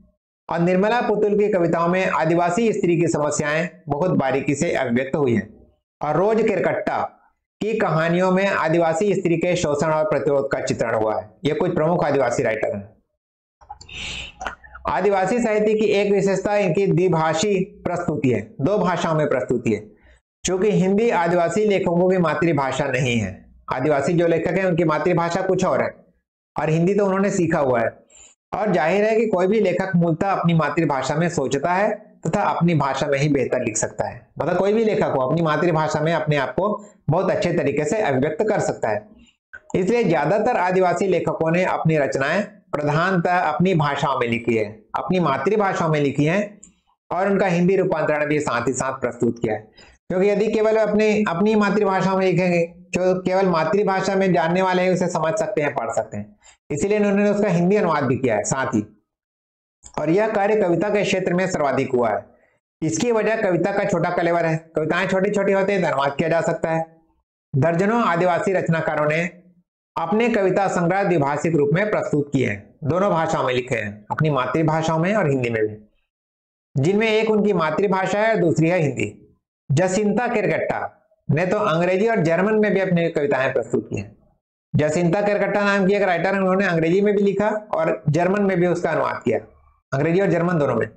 और निर्मला पुतुल की कविताओं में आदिवासी स्त्री की समस्याएँ बहुत बारीकी से अभिव्यक्त हुई हैं। और रोज किरकट्टा की कहानियों में आदिवासी स्त्री के शोषण और प्रतिरोध का चित्रण हुआ है। ये कुछ प्रमुख आदिवासी राइटर हैं? आदिवासी साहित्य की एक विशेषता इनकी द्विभाषी प्रस्तुति है, दो भाषाओं में प्रस्तुति है। क्योंकि हिंदी आदिवासी लेखकों की मातृभाषा नहीं है, आदिवासी जो लेखक हैं, उनकी मातृभाषा कुछ और है। और हिंदी तो उन्होंने सीखा हुआ है। और ज़ाहिर है कि कोई भी लेखक मूलतः अपनी मातृभाषा में सोचता है तथा अपनी भाषा में ही बेहतर लिख सकता है। मतलब कोई भी लेखक हो, अपनी मातृभाषा में अपने आप को बहुत अच्छे तरीके से अभिव्यक्त कर सकता है। इसलिए ज़्यादातर आदिवासी लेखकों ने अपनी रचनाएँ प्रधानतः अपनी भाषाओं में लिखी है, अपनी मातृभाषाओं में लिखी है और उनका हिंदी रूपांतरण भी साथ ही साथ प्रस्तुत किया है। क्योंकि यदि केवल अपने, अपनी मातृभाषा में लिखेंगे जो केवल मातृभाषा में जानने वाले हैं, उसे समझ सकते हैं, पढ़ सकते हैं। इसीलिए उन्होंने उसका हिंदी अनुवाद भी किया है, साथ ही। और यह कार्य कविता के क्षेत्र में सर्वाधिक हुआ है। इसकी वजह कविता का छोटा कलेवर है। कविताएँ छोटी छोटी होती है अनुवाद किया जा सकता है। दर्जनों आदिवासी रचनाकारों ने अपने कविता संग्रह द्विभाषिक रूप में प्रस्तुत किए हैं। दोनों भाषाओं में लिखे हैं, अपनी मातृभाषाओं में और हिंदी में भी। जिनमें एक उनकी मातृभाषा है दूसरी है हिंदी। जसिंता किरगट्टा ने तो अंग्रेज़ी और जर्मन में भी अपनी कविताएँ प्रस्तुत की हैं। जसिंता करकट्टा नाम की एक राइटर है, उन्होंने अंग्रेज़ी में भी लिखा और जर्मन में भी उसका अनुवाद किया। अंग्रेज़ी और जर्मन दोनों में।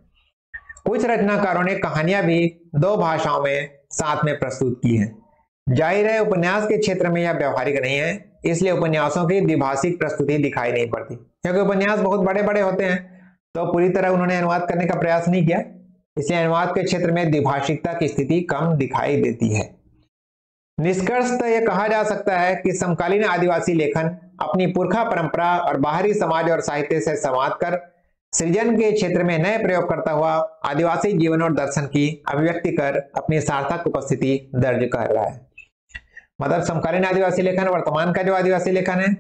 कुछ रचनाकारों ने कहानियाँ भी दो भाषाओं में, साथ में प्रस्तुत की हैं। ज़ाहिर है, उपन्यास के क्षेत्र में यह व्यवहारिक नहीं है, इसलिए उपन्यासों की द्विभाषिक प्रस्तुति दिखाई नहीं पड़ती। क्योंकि उपन्यास बहुत बड़े बड़े होते हैं तो पूरी तरह उन्होंने अनुवाद करने का प्रयास नहीं किया। इसलिए अनुवाद के क्षेत्र में द्विभाषिकता की स्थिति कम दिखाई देती है। निष्कर्षतः यह कहा जा सकता है कि समकालीन आदिवासी लेखन अपनी पुरखा परंपरा और बाहरी समाज और साहित्य से संवाद कर, सृजन के क्षेत्र में नए प्रयोग करता हुआ आदिवासी जीवन और दर्शन की अभिव्यक्ति कर अपनी सार्थक उपस्थिति दर्ज कर रहा है। मतलब समकालीन आदिवासी लेखन, वर्तमान का जो आदिवासी लेखन है,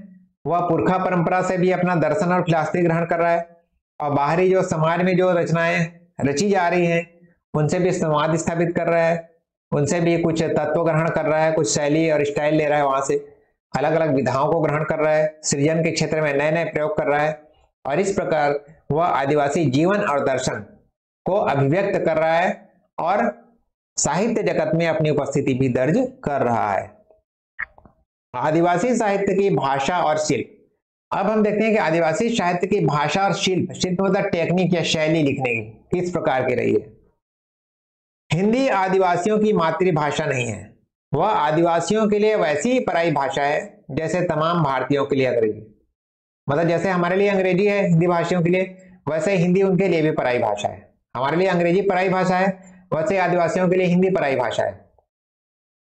वह पुरखा परंपरा से भी अपना दर्शन और फिलासफी ग्रहण कर रहा है और बाहरी जो समाज में जो रचनाएँ रची जा रही हैं, उनसे भी संवाद स्थापित कर रहा है। उनसे भी कुछ तत्व ग्रहण कर रहा है, कुछ शैली और स्टाइल ले रहा है वहाँ से। अलग अलग विधाओं को ग्रहण कर रहा है, सृजन के क्षेत्र में नए नए प्रयोग कर रहा है और इस प्रकार वह आदिवासी जीवन और दर्शन को अभिव्यक्त कर रहा है और साहित्य जगत में अपनी उपस्थिति भी दर्ज कर रहा है। आदिवासी साहित्य की भाषा और शिल्प। अब हम देखते हैं कि आदिवासी साहित्य की भाषा और शिल्प शिल्प मतलब टेक्निक या शैली लिखने की, किस प्रकार की रही है। हिंदी आदिवासियों की मातृभाषा नहीं है। वह आदिवासियों के लिए वैसी ही पराई भाषा है, जैसे तमाम भारतीयों के लिए अंग्रेज़ी। मतलब जैसे हमारे लिए अंग्रेज़ी है हिंदी भाषियों के लिए, वैसे हिंदी उनके लिए भी पराई भाषा है। हमारे लिए अंग्रेज़ी पराई भाषा है, वैसे आदिवासियों के लिए हिंदी पराई भाषा है।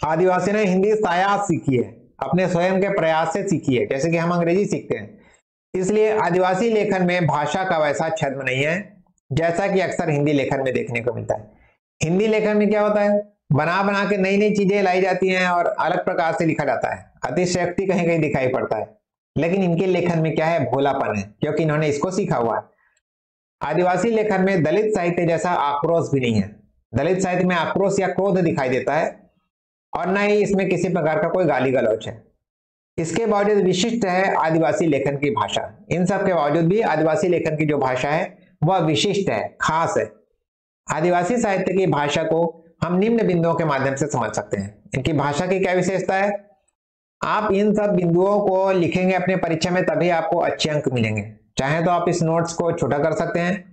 आदिवासी ने हिंदी सायास सीखी है, अपने स्वयं के प्रयास से सीखी है, जैसे कि हम अंग्रेज़ी सीखते हैं। इसलिए आदिवासी लेखन में भाषा का वैसा छद्म नहीं है, जैसा कि अक्सर हिंदी लेखन में देखने को मिलता है। हिंदी लेखन में क्या होता है? बना बना के नई नई चीज़ें लाई जाती हैं और अलग प्रकार से लिखा जाता है। अतिशक्ति कहीं कहीं दिखाई पड़ता है। लेकिन इनके लेखन में क्या है? भोलापन है, क्योंकि इन्होंने इसको सीखा हुआ है। आदिवासी लेखन में दलित साहित्य जैसा आक्रोश भी नहीं है। दलित साहित्य में आक्रोश या क्रोध दिखाई देता है और न ही इसमें किसी प्रकार का कोई गाली गलौच है। इसके बावजूद विशिष्ट है आदिवासी लेखन की भाषा। इन सब के बावजूद भी आदिवासी लेखन की जो भाषा है, वह विशिष्ट है, खास है। आदिवासी साहित्य की भाषा को हम निम्न बिंदुओं के माध्यम से समझ सकते हैं। इनकी भाषा की क्या विशेषता है? आप इन सब बिंदुओं को लिखेंगे अपने परीक्षा में, तभी आपको अच्छे अंक मिलेंगे। चाहे तो आप इस नोट्स को छोटा कर सकते हैं।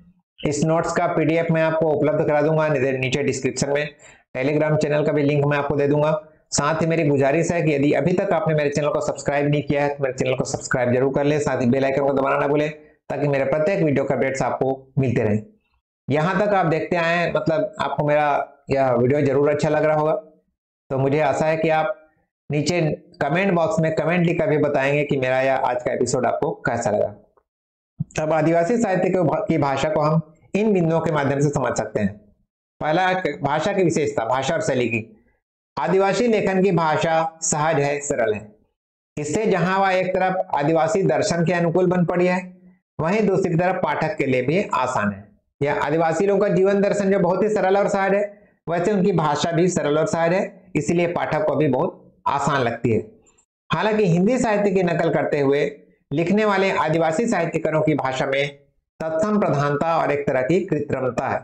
इस नोट्स का पीडीएफ मैं आपको उपलब्ध करा दूँगा नीचे डिस्क्रिप्शन में। टेलीग्राम चैनल का भी लिंक मैं आपको दे दूँगा। साथ ही मेरी गुजारिश है कि यदि अभी तक आपने मेरे चैनल को सब्सक्राइब नहीं किया है तो मेरे चैनल को सब्सक्राइब ज़रूर कर ले। साथ ही बेल आइकन को दबाना ना भूले, ताकि मेरे प्रत्येक वीडियो का अपडेट्स आपको मिलते रहे। यहाँ तक आप देखते आए मतलब आपको मेरा यह वीडियो ज़रूर अच्छा लग रहा होगा। तो मुझे आशा है कि आप नीचे कमेंट बॉक्स में कमेंट लिखकर भी बताएँगे कि मेरा यह आज का एपिसोड आपको कैसा लगा। अब आदिवासी साहित्य की भाषा को हम इन बिंदुओं के माध्यम से समझ सकते हैं। पहला भाषा की विशेषता, भाषा और शैली की। आदिवासी लेखन की भाषा सहज है, सरल है। इससे जहाँ वह एक तरफ़ आदिवासी दर्शन के अनुकूल बन पड़ी है, वहीं दूसरी तरफ़ पाठक के लिए भी आसान है। यह आदिवासी लोगों का जीवन दर्शन जो बहुत ही सरल और सहज है। वैसे उनकी भाषा भी सरल और सहज है, इसीलिए पाठक को भी बहुत आसान लगती है। हालाँकि हिंदी साहित्य की नकल करते हुए लिखने वाले आदिवासी साहित्यकारों की भाषा में तत्सम प्रधानता और एक तरह की कृत्रिमता है।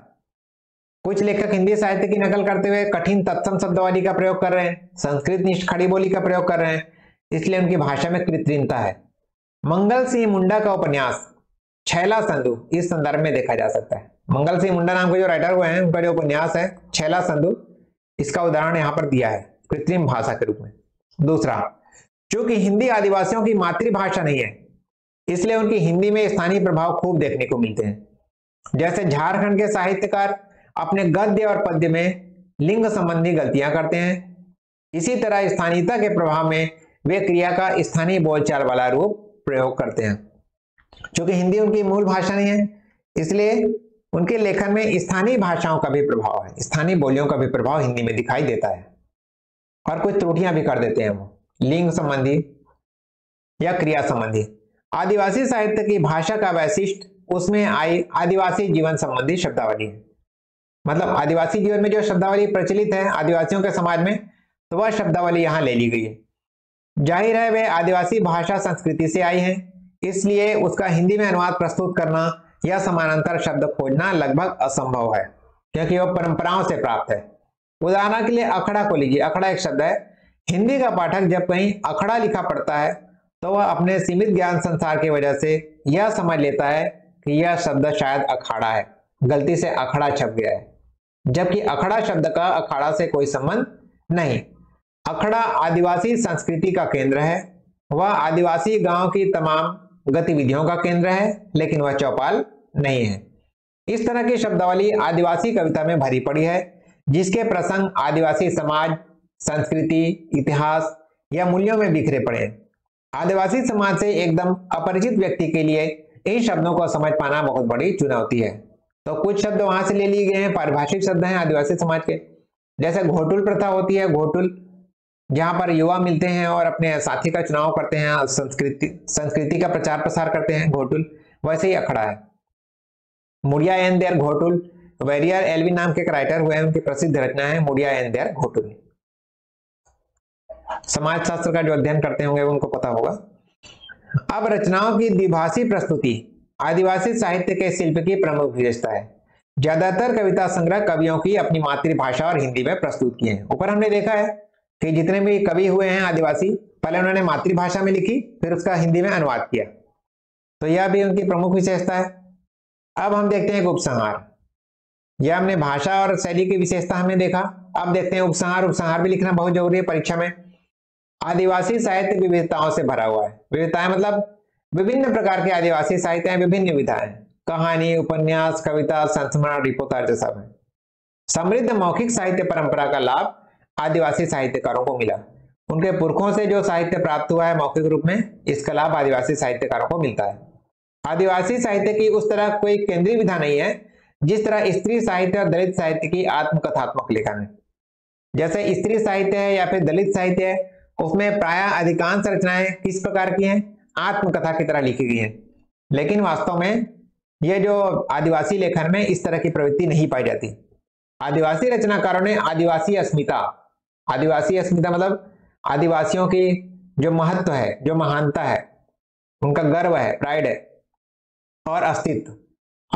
कुछ लेखक हिंदी साहित्य की नकल करते हुए कठिन तत्सम शब्दवाली का प्रयोग कर रहे हैं, संस्कृत निष्ठ खड़ी बोली का प्रयोग कर रहे हैं, इसलिए उनकी भाषा में कृत्रिमता है। मंगल सिंह मुंडा का उपन्यास छैला संधु इस संदर्भ में देखा जा सकता है। मंगल सिंह मुंडा नाम के जो राइटर हुए हैं, उनका जो उपन्यास है, छैला संधु, इसका उदाहरण यहाँ पर दिया है, कृत्रिम भाषा के रूप में। दूसरा, चूँकि हिंदी आदिवासियों की मातृभाषा नहीं है, इसलिए उनकी हिंदी में स्थानीय प्रभाव खूब देखने को मिलते हैं। जैसे झारखंड के साहित्यकार अपने गद्य और पद्य में लिंग संबंधी गलतियाँ करते हैं, इसी तरह स्थानीयता के प्रभाव में वे क्रिया का स्थानीय बोलचाल वाला रूप प्रयोग करते हैं। क्योंकि हिंदी उनकी मूल भाषा नहीं है, इसलिए उनके लेखन में स्थानीय भाषाओं का भी प्रभाव है, स्थानीय बोलियों का भी प्रभाव हिंदी में दिखाई देता है। और कुछ त्रुटियाँ भी कर देते हैं वो, लिंग संबंधी या क्रिया संबंधी। आदिवासी साहित्य की भाषा का वैशिष्ट, उसमें आई आदिवासी जीवन संबंधी शब्दावली है। मतलब आदिवासी जीवन में जो शब्दावली प्रचलित है आदिवासियों के समाज में तो वह शब्दावली यहाँ ले ली गई है। ज़ाहिर है वे आदिवासी भाषा संस्कृति से आई है इसलिए उसका हिंदी में अनुवाद प्रस्तुत करना या समानांतर शब्द खोजना लगभग असंभव है, क्योंकि वह परंपराओं से प्राप्त है। उदाहरण के लिए अखड़ा को लीजिए अखड़ा एक शब्द है। हिंदी का पाठक जब कहीं अखड़ा लिखा पड़ता है तो वह अपने सीमित ज्ञान संसार की वजह से यह समझ लेता है कि यह शब्द शायद अखाड़ा है। गलती से अखड़ा छप गया है। जबकि अखड़ा शब्द का अखाड़ा से कोई संबंध नहीं। अखड़ा आदिवासी संस्कृति का केंद्र है। वह आदिवासी गाँव की तमाम गतिविधियों का केंद्र है, लेकिन वह चौपाल नहीं है। इस तरह की शब्दावली आदिवासी कविता में भरी पड़ी है, जिसके प्रसंग आदिवासी समाज, संस्कृति, इतिहास या मूल्यों में बिखरे पड़े। आदिवासी समाज से एकदम अपरिचित व्यक्ति के लिए इन शब्दों को समझ पाना बहुत बड़ी चुनौती है। तो कुछ शब्द वहाँ से ले लिए गए हैं, पारिभाषिक शब्द हैं आदिवासी समाज के। जैसे घोटुल प्रथा होती है, घोटुल जहाँ पर युवा मिलते हैं और अपने साथी का चुनाव करते हैं, संस्कृति संस्कृति का प्रचार प्रसार करते हैं, घोटुल, वैसे ही अखड़ा है। Muria and their Ghotul, barrier LV नाम के एक राइटर हुए उनकी प्रसिद्ध रचना है मुड़िया एन देर घोटुल। समाज शास्त्र का जो अध्ययन करते होंगे, उनको पता होगा। अब रचनाओं की द्विभाषी प्रस्तुति, आदिवासी साहित्य के शिल्प की प्रमुख विशेषता है। ज़्यादातर कविता संग्रह कवियों की अपनी मातृभाषा और हिंदी में प्रस्तुत किए हैं। ऊपर हमने देखा है कि जितने भी कवि हुए हैं आदिवासी, पहले उन्होंने मातृभाषा में लिखी, फिर उसका हिंदी में अनुवाद किया। तो यह भी उनकी प्रमुख विशेषता है। अब हम देखते हैं उपसंहार। यह हमने भाषा और शैली की विशेषता हमने देखा। अब देखते हैं उपसंहार। उपसंहार भी लिखना बहुत ज़रूरी है परीक्षा में। आदिवासी साहित्य विविधताओं से भरा हुआ है। विविधताएँ मतलब विभिन्न प्रकार के आदिवासी साहित्य विभिन्न विधाएँ कहानी, उपन्यास, कविता, संस्मरण रिपोर्टाज सब है। समृद्ध मौखिक साहित्य परंपरा का लाभ आदिवासी साहित्यकारों को मिला। उनके पुरखों से जो साहित्य प्राप्त हुआ है मौखिक रूप में, इसका लाभ आदिवासी साहित्यकारों को मिलता है। आदिवासी साहित्य की उस तरह कोई केंद्रीय विधा नहीं है, जिस तरह स्त्री साहित्य और दलित साहित्य की आत्मकथात्मक लेखन है जैसे स्त्री साहित्य है या फिर दलित साहित्य है, उसमें प्राय अधिकांश रचनाएँ किस प्रकार की हैं? आत्मकथा की तरह लिखी गई है। लेकिन वास्तव में यह जो आदिवासी लेखन में इस तरह की प्रवृत्ति नहीं पाई जाती। आदिवासी रचनाकारों ने आदिवासी अस्मिता आदिवासी अस्मिता मतलब आदिवासियों की जो महत्व है, जो महानता है, उनका गर्व है प्राइड है और अस्तित्व।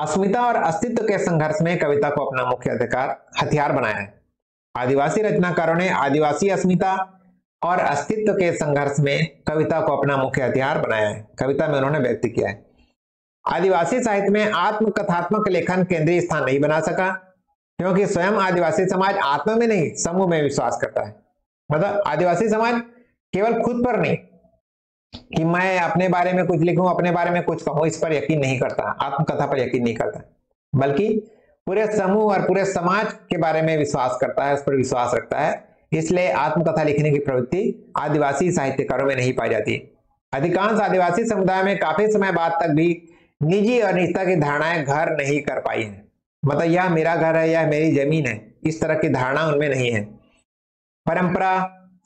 अस्मिता और अस्तित्व के संघर्ष में कविता को अपना मुख्य अधिकार, हथियार बनाया है। आदिवासी रचनाकारों ने आदिवासी अस्मिता और अस्तित्व के संघर्ष में कविता को अपना मुख्य हथियार बनाया है। कविता में उन्होंने व्यक्त किया है। आदिवासी साहित्य में आत्मकथात्मक लेखन केंद्रीय स्थान नहीं बना सका। क्योंकि स्वयं आदिवासी समाज आत्मा में नहीं, समूह में विश्वास करता है। मतलब आदिवासी समाज केवल खुद पर नहीं, कि मैं अपने बारे में कुछ लिखूं, अपने बारे में कुछ कहूँ, इस पर यकीन नहीं करता, आत्मकथा पर यकीन नहीं करता। बल्कि पूरे समूह और पूरे समाज के बारे में विश्वास करता है, उस पर विश्वास रखता है। इसलिए आत्मकथा लिखने की प्रवृत्ति आदिवासी साहित्यकारों में नहीं पाई जाती अधिकांश आदिवासी समुदाय में काफ़ी समय बाद तक भी निजी और निजता की धारणाएँ घर नहीं कर पाई है। मतलब यह मेरा घर है यह मेरी ज़मीन है, इस तरह की धारणा उनमें नहीं है। परंपरा,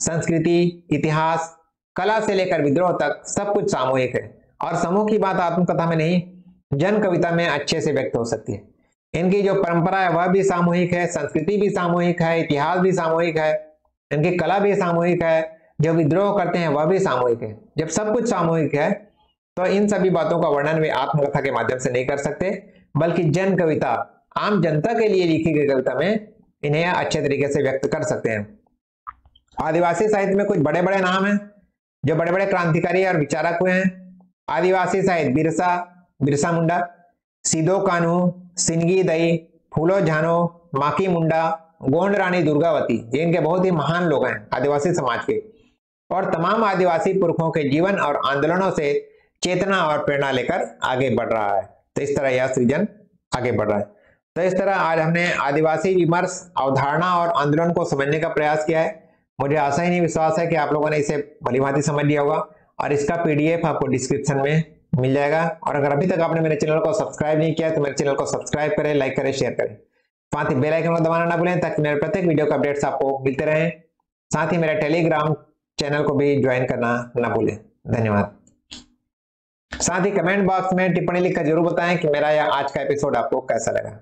संस्कृति, इतिहास, कला से लेकर विद्रोह तक सब कुछ सामूहिक है। और समूह की बात आत्मकथा में नहीं जन कविता में अच्छे से व्यक्त हो सकती है। इनकी जो परंपरा है, वह भी सामूहिक है, संस्कृति भी सामूहिक है, इतिहास भी सामूहिक है, इनकी कला भी सामूहिक है, जो विद्रोह करते हैं, वह भी सामूहिक है। जब सब कुछ सामूहिक है तो इन सभी बातों का वर्णन वे आत्मकथा के माध्यम से नहीं कर सकते, बल्कि जन कविता आम जनता के लिए लिखी गई कविता में इन्हें अच्छे तरीके से व्यक्त कर सकते हैं। आदिवासी साहित्य में कुछ बड़े बड़े नाम हैं, जो बड़े बड़े क्रांतिकारी और विचारक हुए हैं। आदिवासी साहित्य, बिरसा बिरसा मुंडा, सीधो कानू सिंगी दई, फूलो झानो, माकी मुंडा, गोंड रानी दुर्गावती, ये इनके बहुत ही महान लोग हैं आदिवासी समाज के। और तमाम आदिवासी पुरखों के जीवन और आंदोलनों से चेतना और प्रेरणा लेकर आगे बढ़ रहा है। तो इस तरह यह सृजन आगे बढ़ रहा है। तो इस तरह आज हमने आदिवासी विमर्श, अवधारणा और आंदोलन को समझने का प्रयास किया है। मुझे आशा ही नहीं, विश्वास है कि आप लोगों ने इसे भली समझ लिया होगा और इसका पीडीएफ आपको डिस्क्रिप्शन में मिल जाएगा। और अगर अभी तक आपने मेरे चैनल को सब्सक्राइब नहीं किया तो मेरे चैनल को सब्सक्राइब करें, लाइक करें, शेयर करें। साथ ही बेल आइकन को दबाना ना भूलें, ताकि मेरे प्रत्येक वीडियो का अपडेट्स आपको मिलते रहें। साथ ही मेरा टेलीग्राम चैनल को भी ज्वाइन करना ना भूलें। धन्यवाद। साथ ही कमेंट बॉक्स में टिप्पणी लिखकर ज़रूर बताएँ कि मेरा यह आज का एपिसोड आपको कैसा लगा।